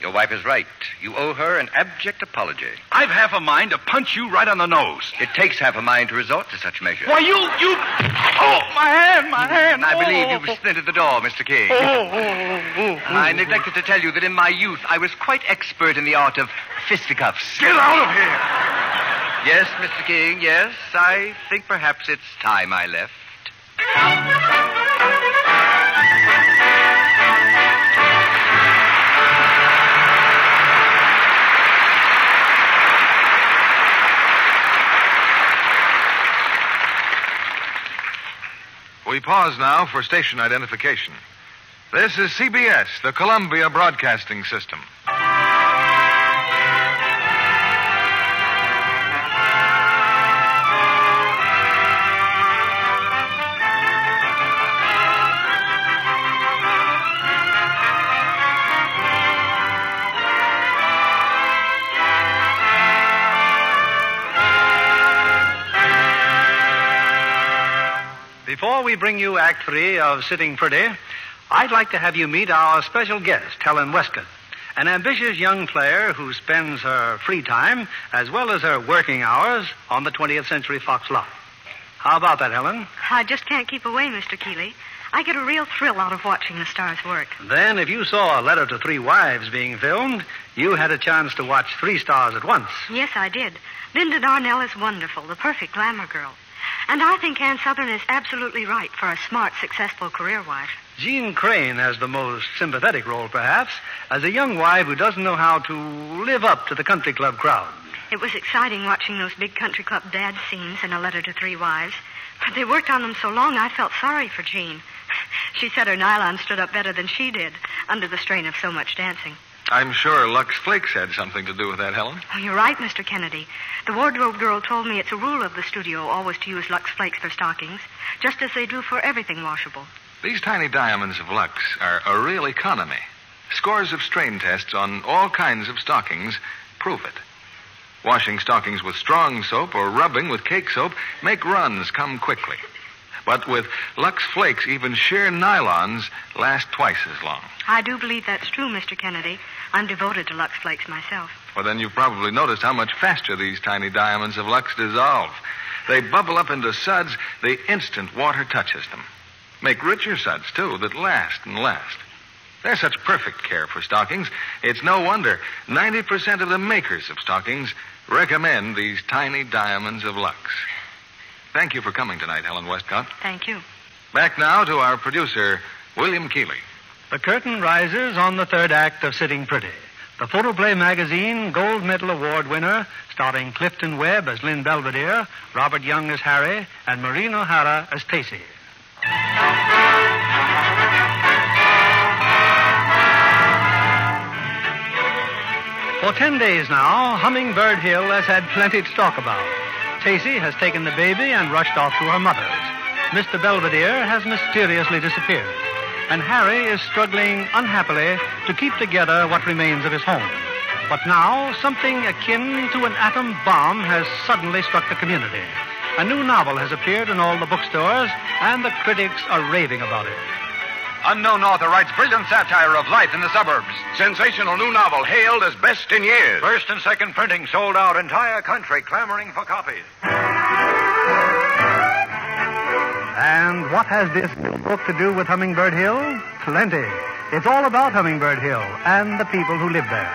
Your wife is right. You owe her an abject apology. I've half a mind to punch you right on the nose. It takes half a mind to resort to such measures. Why, you, you... Oh, my hand, my hand. I believe Oh. you've splintered the door, Mr. King. [LAUGHS] I neglected to tell you that in my youth I was quite expert in the art of fisticuffs. Get out of here. Yes, Mr. King, yes. I think perhaps it's time I left. We pause now for station identification. This is CBS, the Columbia Broadcasting System. We bring you Act Three of Sitting Pretty, I'd like to have you meet our special guest, Helen Westcott, an ambitious young player who spends her free time as well as her working hours on the 20th Century Fox lot. How about that, Helen? I just can't keep away, Mr. Keighley. I get a real thrill out of watching the stars work. Then, if you saw a letter to three wives being filmed, you had a chance to watch three stars at once. Yes, I did. Linda Darnell is wonderful, the perfect glamour girl. And I think Ann Sothern is absolutely right for a smart, successful career wife. Jeanne Crain has the most sympathetic role, perhaps, as a young wife who doesn't know how to live up to the country club crowd. It was exciting watching those big country club dad scenes in A Letter to Three Wives. But they worked on them so long, I felt sorry for Jeanne. [LAUGHS] She said her nylon stood up better than she did under the strain of so much dancing. I'm sure Lux Flakes had something to do with that, Helen. Oh, you're right, Mr. Kennedy. The wardrobe girl told me it's a rule of the studio always to use Lux Flakes for stockings, just as they do for everything washable. These tiny diamonds of Lux are a real economy. Scores of strain tests on all kinds of stockings prove it. Washing stockings with strong soap or rubbing with cake soap make runs come quickly. But with Lux Flakes, even sheer nylons last twice as long. I do believe that's true, Mr. Kennedy. I'm devoted to Lux Flakes myself. Well, then you've probably noticed how much faster these tiny diamonds of Lux dissolve. They bubble up into suds the instant water touches them. Make richer suds, too, that last and last. They're such perfect care for stockings, it's no wonder 90% of the makers of stockings recommend these tiny diamonds of Lux. Thank you for coming tonight, Helen Westcott. Thank you. Back now to our producer, William Keighley. The curtain rises on the third act of Sitting Pretty. The Photoplay magazine Gold Medal Award winner, starring Clifton Webb as Lynn Belvedere, Robert Young as Harry, and Maureen O'Hara as Tacy. For ten days now, Hummingbird Hill has had plenty to talk about. Tacy has taken the baby and rushed off to her mother's. Mr. Belvedere has mysteriously disappeared. And Harry is struggling unhappily to keep together what remains of his home. But now, something akin to an atom bomb has suddenly struck the community. A new novel has appeared in all the bookstores, and the critics are raving about it. Unknown author writes brilliant satire of life in the suburbs. Sensational new novel hailed as best in years. First and second printing sold out entire country clamoring for copies. And what has this book to do with Hummingbird Hill? Plenty. It's all about Hummingbird Hill and the people who live there.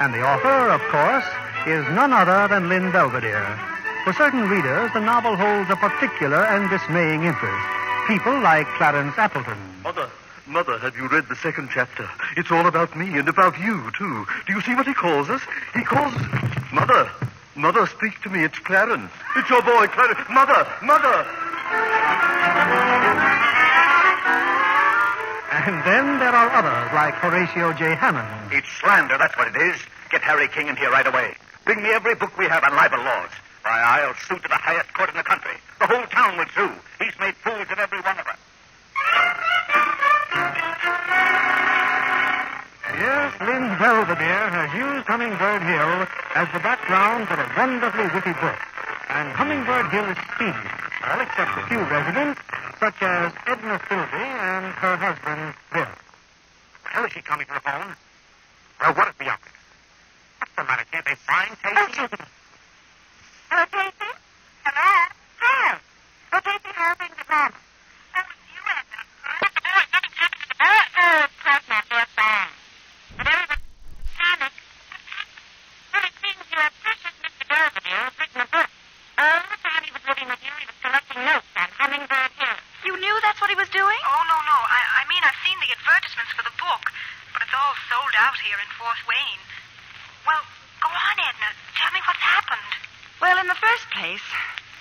And the author, of course, is none other than Lynn Belvedere. For certain readers, the novel holds a particular and dismaying interest. People like Clarence Appleton. Mother, Mother, have you read the second chapter? It's all about me and about you, too. Do you see what he calls us? He calls. Mother, Mother, speak to me. It's Clarence. It's your boy, Clarence. Mother, Mother. And then there are others like Horatio J. Hammond. It's slander, that's what it is. Get Harry King in here right away. Bring me every book we have on libel laws. Why, I'll sue to the highest court in the country. The whole town will sue. He's made fools of every one of us. Yes, Lynn Belvedere has used Hummingbird Hill as the background for a wonderfully witty book. And Hummingbird Hill is speedy, all except a few residents, such as Edna Philby and her husband, Bill. How is she coming to the phone? Well, what is the up? What's the matter? Can't they find Tacy? Oh, Hello, Tacy? Hello? Hi. Oh, Tacy, how are things at home? Uh-oh, of course not. They're fine. But everybody's panic. Well, it seems your precious Mr. Belvedere has written a book. All the time he was living with you, he was collecting notes on Hummingbird Hill. You knew that's what he was doing? Oh, no, no. I, I mean, I've seen the advertisements for the book, but it's all sold out here in Fort Wayne. Well, go on, Edna. Tell me what's happened. Well, in the first place,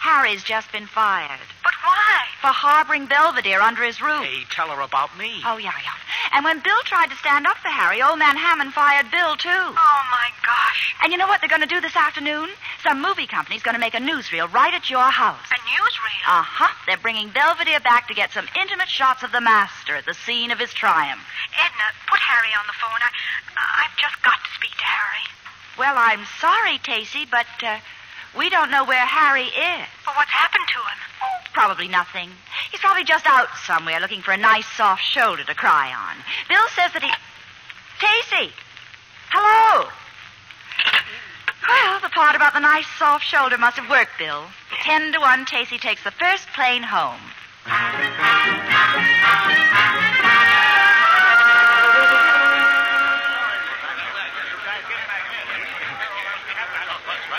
Harry's just been fired. But why? For harboring Belvedere under his roof. Hey, tell her about me. Oh, yeah, yeah. And when Bill tried to stand up for Harry, old man Hammond fired Bill, too. Oh, my gosh. And you know what they're going to do this afternoon? Some movie company's going to make a newsreel right at your house. A newsreel? Uh huh. They're bringing Belvedere back to get some intimate shots of the master at the scene of his triumph. Edna, put Harry on the phone. I, I've just got to speak to Harry. Well, I'm sorry, Tacy, but uh, we don't know where Harry is. Well, what's happened to him? Oh, probably nothing. He's probably just out somewhere looking for a nice soft shoulder to cry on. Bill says that he. Tacy! Hello! Well, the part about the nice soft shoulder must have worked, Bill. Ten to one, Tacy takes the first plane home.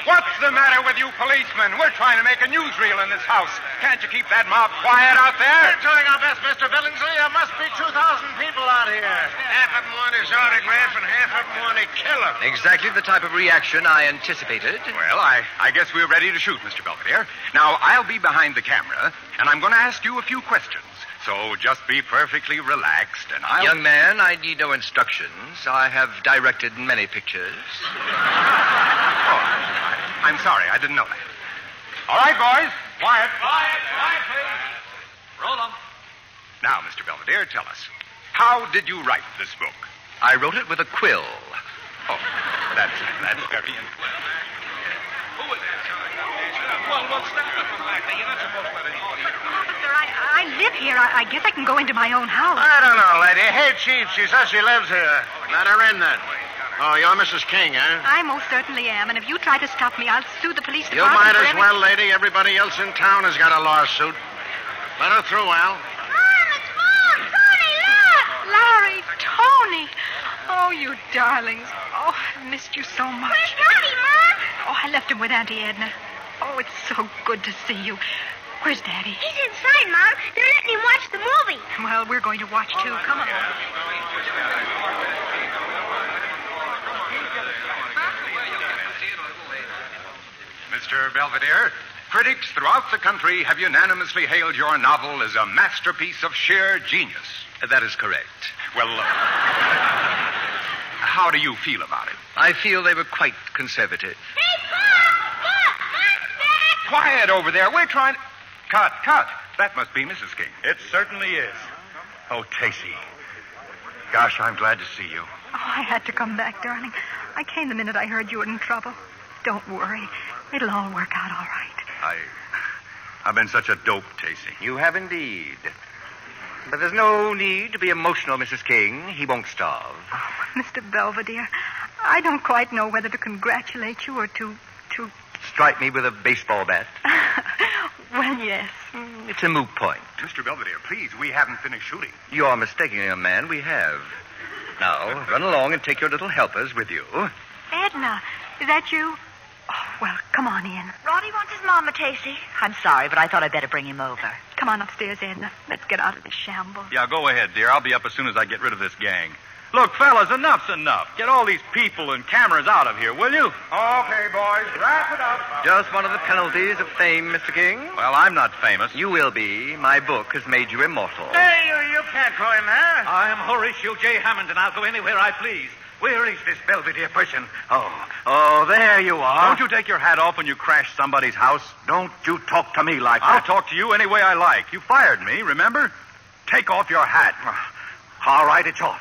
What's the matter with you policemen? We're trying to make a newsreel in this house. Can't you keep that mob quiet out there? We're doing our best, Mr. Billingsley. There must be 2,000 people out here. Half of them want his autograph and half of them want to kill him. Exactly the type of reaction I anticipated. Well, I, I guess we're ready to shoot, Mr. Belvedere. Now, I'll be behind the camera, and I'm going to ask you a few questions. So just be perfectly relaxed, and I'll. Young man, I need no instructions. I have directed many pictures. [LAUGHS] Oh, I'm sorry, I didn't know that. All right, boys. Quiet. Quiet, quiet, please. Roll them. Now, Mr. Belvedere, tell us. How did you write this book? I wrote it with a quill. Oh, that's, that's very interesting. Well, what's that? You're not supposed to let it Officer, I, I live here. I, I guess I can go into my own house. I don't know, lady. Hey, Chief, she says she lives here. Let her in then. Oh, you're Mrs. King, eh? I most certainly am, and if you try to stop me, I'll sue the police department. You might as every- well, lady. Everybody else in town has got a lawsuit. Let her through, Al. Tony, yeah. Larry, Tony. Oh, you darlings. Oh, I missed you so much. Where's Daddy, Mom? Oh, I left him with Auntie Edna. Oh, it's so good to see you. Where's Daddy? He's inside, Mom. They're letting him watch the movie. Well, we're going to watch too. Come on. Mr. Belvedere, critics throughout the country have unanimously hailed your novel as a masterpiece of sheer genius. That is correct. Well, uh, how do you feel about it? I feel they were quite conservative. Quiet over there. We're trying. Cut, cut. That must be Mrs. King. It certainly is. Oh, Tacy. Gosh, I'm glad to see you. Oh, I had to come back, darling. I came the minute I heard you were in trouble. Don't worry. It'll all work out all right. I. I've been such a dope, Tacy. You have indeed. But there's no need to be emotional, Mrs. King. He won't starve. Mr. Belvedere, I don't quite know whether to congratulate you or to. to. Strike me with a baseball bat. [LAUGHS] well, yes. Mm, It's a moot point. Mr. Belvedere, please, we haven't finished shooting. You are mistaken, young man. We have. Now, run along and take your little helpers with you. Edna, is that you? Oh, well, come on in. Roddy wants his mama, Tacy. I'm sorry, but I thought I'd better bring him over. Come on upstairs, Edna. Let's get out of this shambles. Yeah, go ahead, dear. I'll be up as soon as I get rid of this gang. Look, fellas, enough's enough. Get all these people and cameras out of here, will you? Okay, boys, wrap it up. Just one of the penalties of fame, Mr. King. Well, I'm not famous. You will be. My book has made you immortal. Hey, you, you can't go in there. I am Horatio J. Hammond, and I'll go anywhere I please. Where is this Belvedere person? Oh, oh, there you are. Don't you take your hat off when you crash somebody's house? Don't you talk to me like that. I'll talk to you any way I like. You fired me, remember? Take off your hat. All right, it's off.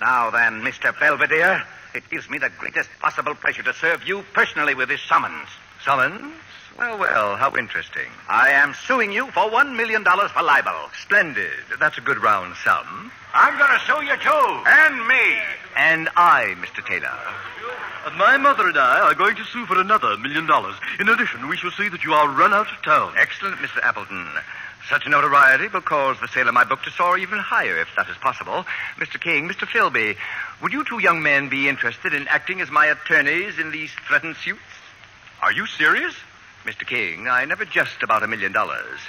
Now then, Mr. Belvedere, it gives me the greatest possible pleasure to serve you personally with this summons. Summons? Well, well, how interesting. I am suing you for one million dollars for libel. Splendid. That's a good round sum. I'm going to sue you, too. And me. And I, Mr. Taylor. My mother and I are going to sue for another million dollars. In addition, we shall see that you are run out of town. Excellent, Mr. Appleton. Such notoriety will cause the sale of my book to soar even higher, if that is possible. Mr. King, Mr. Philby, would you two young men be interested in acting as my attorneys in these threatened suits? Are you serious? Mr. King, I never jest about a million dollars.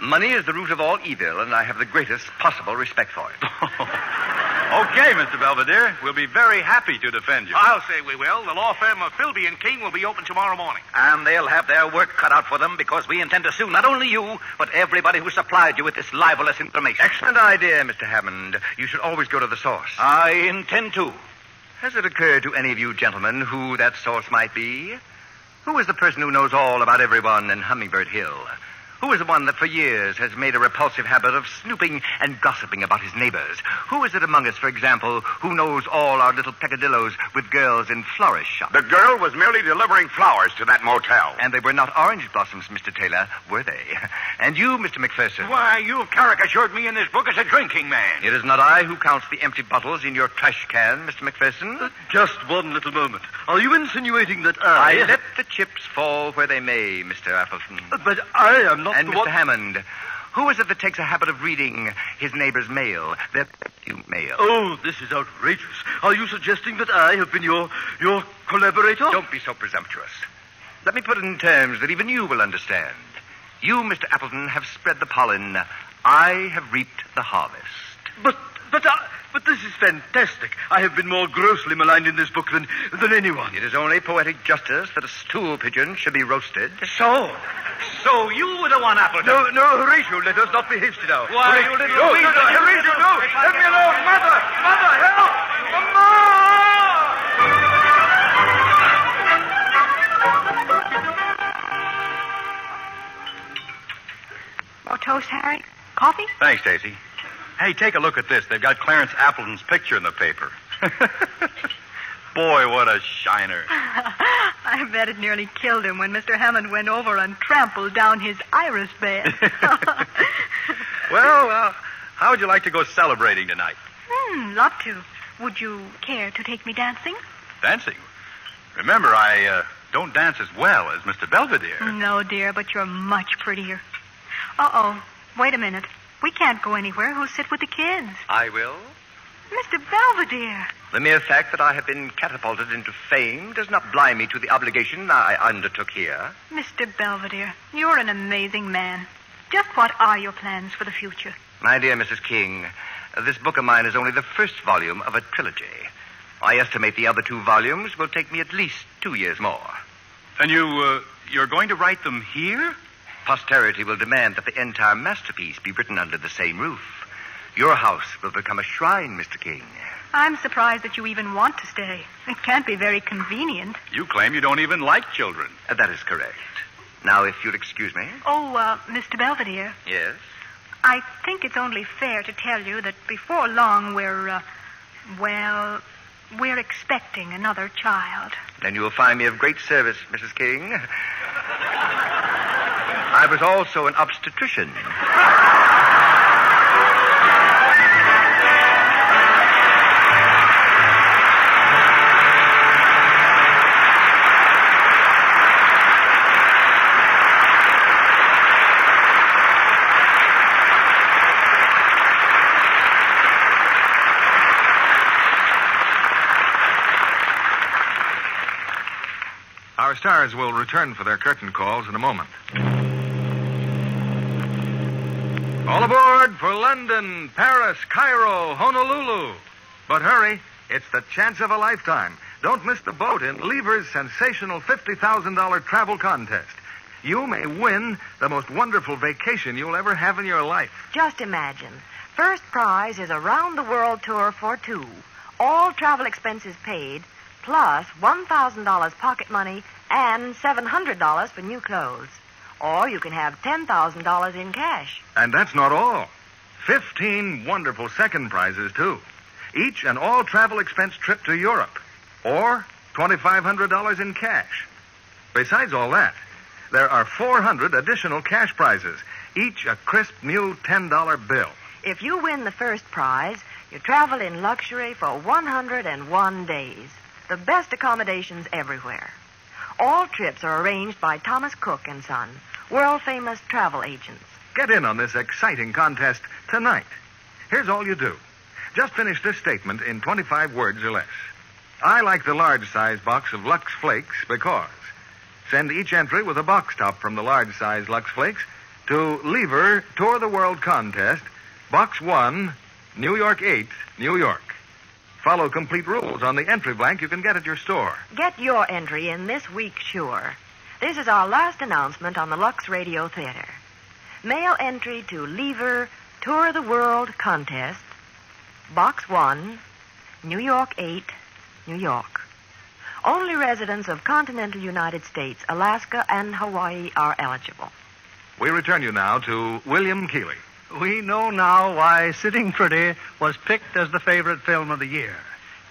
Money is the root of all evil, and I have the greatest possible respect for it. [LAUGHS] Okay, Mr. Belvedere. We'll be very happy to defend you. I'll say we will. The law firm of Philby and King will be open tomorrow morning. And they'll have their work cut out for them because we intend to sue not only you, but everybody who supplied you with this libelous information. Excellent idea, Mr. Hammond. You should always go to the source. I intend to. Has it occurred to any of you gentlemen who that source might be? Who is the person who knows all about everyone in Hummingbird Hill? Who is the one that for years has made a repulsive habit of snooping and gossiping about his neighbors? Who is it among us, for example, who knows all our little peccadillos with girls in florist shops? The girl was merely delivering flowers to that motel. And they were not orange blossoms, Mr. Taylor, were they? [LAUGHS] And you, Mr. McPherson? Why, you've caricatured me in this book as a drinking man. It is not I who counts the empty bottles in your trash can, Mr. McPherson. Just one little moment. Are you insinuating that I... I let the chips fall where they may, Mr. Appleton. But I am not and the Mr. Hammond, who is it that takes a habit of reading his neighbor's mail, their mail? Oh, this is outrageous. Are you suggesting that I have been your your collaborator? Don't be so presumptuous. Let me put it in terms that even you will understand. You, Mr. Appleton, have spread the pollen. I have reaped the harvest. But but I, but this is fantastic. I have been more grossly maligned in this book than than anyone. It is only poetic justice that a stool pigeon should be roasted. So, so you were the one, Appleton. No, no, Horatio, let us not be hasty now. Why, Horatio, you little no, no, no, Horatio, no! Let me alone! Mother! Mother, help! More toast, Harry? Coffee? Thanks, Stacy. Hey, take a look at this. They've got Clarence Appleton's picture in the paper. [LAUGHS] Boy, what a shiner. [LAUGHS] I bet it nearly killed him when Mr. Hammond went over and trampled down his iris bed. [LAUGHS] Well, uh, how would you like to go celebrating tonight? hmm, love to. Would you care to take me dancing? Dancing? Remember, I uh, don't dance as well as Mr. Belvedere. No, dear, but you're much prettier. Uh-oh. Wait a minute. We can't go anywhere. Who'll sit with the kids? I will. Mr. Belvedere. The mere fact that I have been catapulted into fame does not blind me to the obligation I undertook here. Mr. Belvedere, you're an amazing man. Just what are your plans for the future? My dear Mrs. King, this book of mine is only the first volume of a trilogy. I estimate the other two volumes will take me at least two years more. And you, uh, you're going to write them here? Posterity will demand that the entire masterpiece be written under the same roof. Your house will become a shrine, Mr. King. I'm surprised that you even want to stay. It can't be very convenient. You claim you don't even like children. Uh, that is correct. Now, if you'll excuse me. Oh, uh, Mr. Belvedere, Yes? I think it's only fair to tell you that before long we're, uh, well, we're expecting another child. Then you will find me of great service, Mrs. King. [LAUGHS] I was also an obstetrician. Our stars will return for their curtain calls in a moment. All aboard for London, Paris, Cairo, Honolulu. But hurry, it's the chance of a lifetime. Don't miss the boat in Lever's sensational $50,000 travel contest. You may win the most wonderful vacation you'll ever have in your life. Just imagine. First prize is a round the world tour for two. All travel expenses paid, plus $1,000 pocket money and $700 for new clothes. Or you can have $10,000 in cash. And that's not all. Fifteen wonderful second prizes, too. Each an all travel expense trip to Europe. Or $2,500 in cash. Besides all that, there are 400 additional cash prizes, each a crisp new $10 bill. If you win the first prize, you travel in luxury for 101 days. The best accommodations everywhere. All trips are arranged by Thomas Cook and Son, world famous travel agents. Get in on this exciting contest tonight. Here's all you do. Just finish this statement in 25 words or less. I like the large size box of Lux Flakes because. Send each entry with a box top from the large size Lux Flakes to Lever Tour the World Contest, Box 1, New York 8, New York. Follow complete rules on the entry blank you can get at your store. Get your entry in this week, sure. This is our last announcement on the Lux Radio Theater. Mail entry to Lever Tour of the World Contest, Box 1, New York 8, New York. Only residents of continental United States, Alaska, and Hawaii are eligible. We return you now to William Keighley. We know now why Sitting Pretty was picked as the favorite film of the year.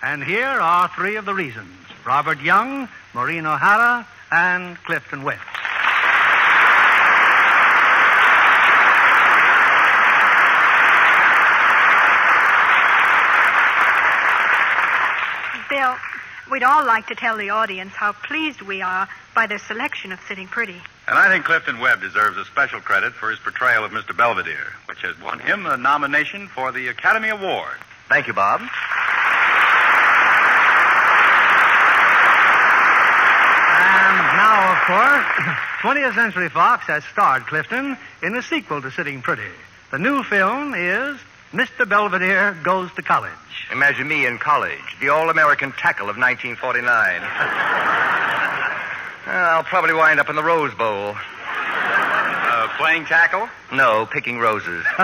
And here are three of the reasons Robert Young, Maureen O'Hara, and Clifton Webb. Bill, we'd all like to tell the audience how pleased we are by their selection of Sitting Pretty. And I think Clifton Webb deserves a special credit for his portrayal of Mr. Belvedere, which has won him a nomination for the Academy Award. Thank you, Bob. And now, of course, [CLEARS THROAT] 20th Century Fox has starred Clifton in a sequel to Sitting Pretty. The new film is Mr. Belvedere Goes to College. Imagine me in college, the all American tackle of 1949. [LAUGHS] I'll probably wind up in the Rose Bowl. Uh, playing tackle? No, picking roses. [LAUGHS]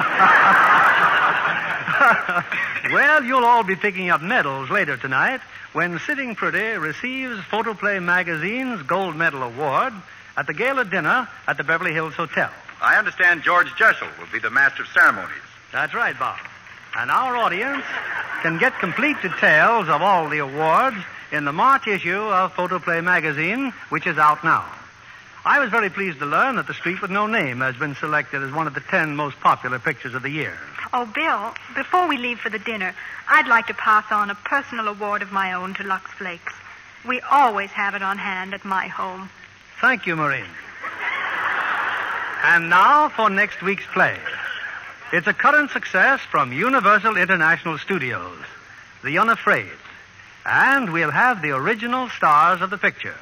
well, you'll all be picking up medals later tonight when Sitting Pretty receives Photoplay Magazine's Gold Medal Award at the gala dinner at the Beverly Hills Hotel. I understand George Jessel will be the master of ceremonies. That's right, Bob. And our audience can get complete details of all the awards in the March issue of Photoplay magazine, which is out now. I was very pleased to learn that The Street with No Name has been selected as one of the ten most popular pictures of the year. Oh, Bill, before we leave for the dinner, I'd like to pass on a personal award of my own to Lux Flakes. We always have it on hand at my home. Thank you, Maureen. And now for next week's play. It's a current success from Universal International Studios, The Unafraid. And we'll have the original stars of the picture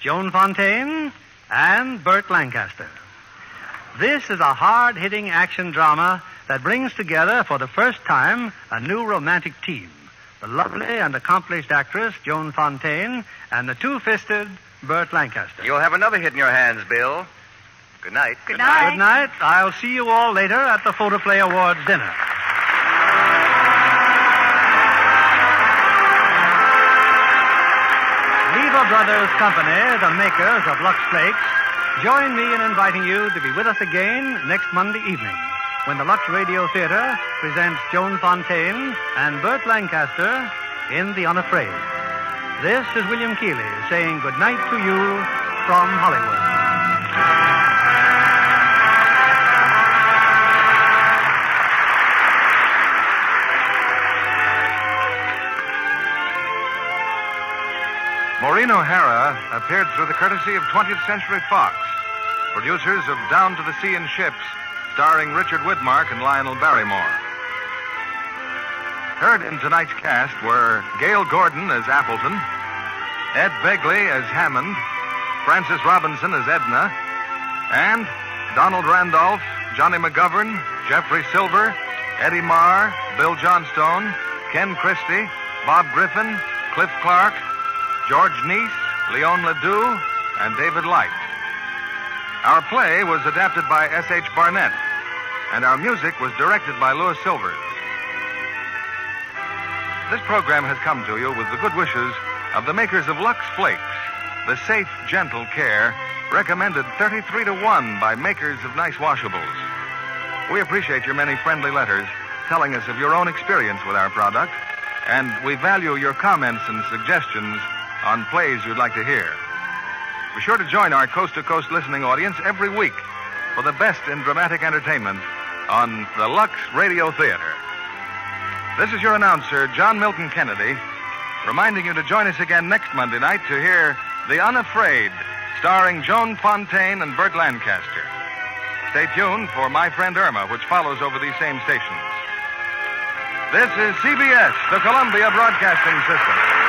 Joan Fontaine and Burt Lancaster. This is a hard hitting action drama that brings together for the first time a new romantic team the lovely and accomplished actress Joan Fontaine and the two fisted Burt Lancaster. You'll have another hit in your hands, Bill. Good night. Good night. Good night. I'll see you all later at the Photoplay Awards dinner. Lever Brothers Company, the makers of Lux Flakes, join me in inviting you to be with us again next Monday evening when the Lux Radio Theater presents Joan Fontaine and Burt Lancaster in The Unafraid. This is William Keighley saying good night to you from Hollywood. Maureen O'Hara appeared through the courtesy of 20th Century Fox, producers of Down to the Sea in Ships, starring Richard Widmark and Lionel Barrymore. Heard in tonight's cast were Gale Gordon as Appleton, Ed Begley as Hammond, Francis Robinson as Edna, and Donald Randolph, Johnny McGovern, Jeffrey Silver, Eddie Marr, Bill Johnstone, Ken Christy, Bob Griffin, Cliff Clark, George Neise, Leon Ledoux, and David Light. Our play was adapted by S.H. Barnett, and our music was directed by Louis Silvers. This program has come to you with the good wishes of the makers of Lux Flakes, the safe, gentle care recommended 33 to 1 by makers of nice washables. We appreciate your many friendly letters telling us of your own experience with our product, and we value your comments and suggestions on plays you'd like to hear. Be sure to join our coast to coast listening audience every week for the best in dramatic entertainment on the Lux Radio Theater. This is your announcer, John Milton Kennedy, reminding you to join us again next Monday night to hear The Unafraid, starring Joan Fontaine and Burt Lancaster. Stay tuned for My Friend Irma, which follows over these same stations. This is CBS, the Columbia Broadcasting System.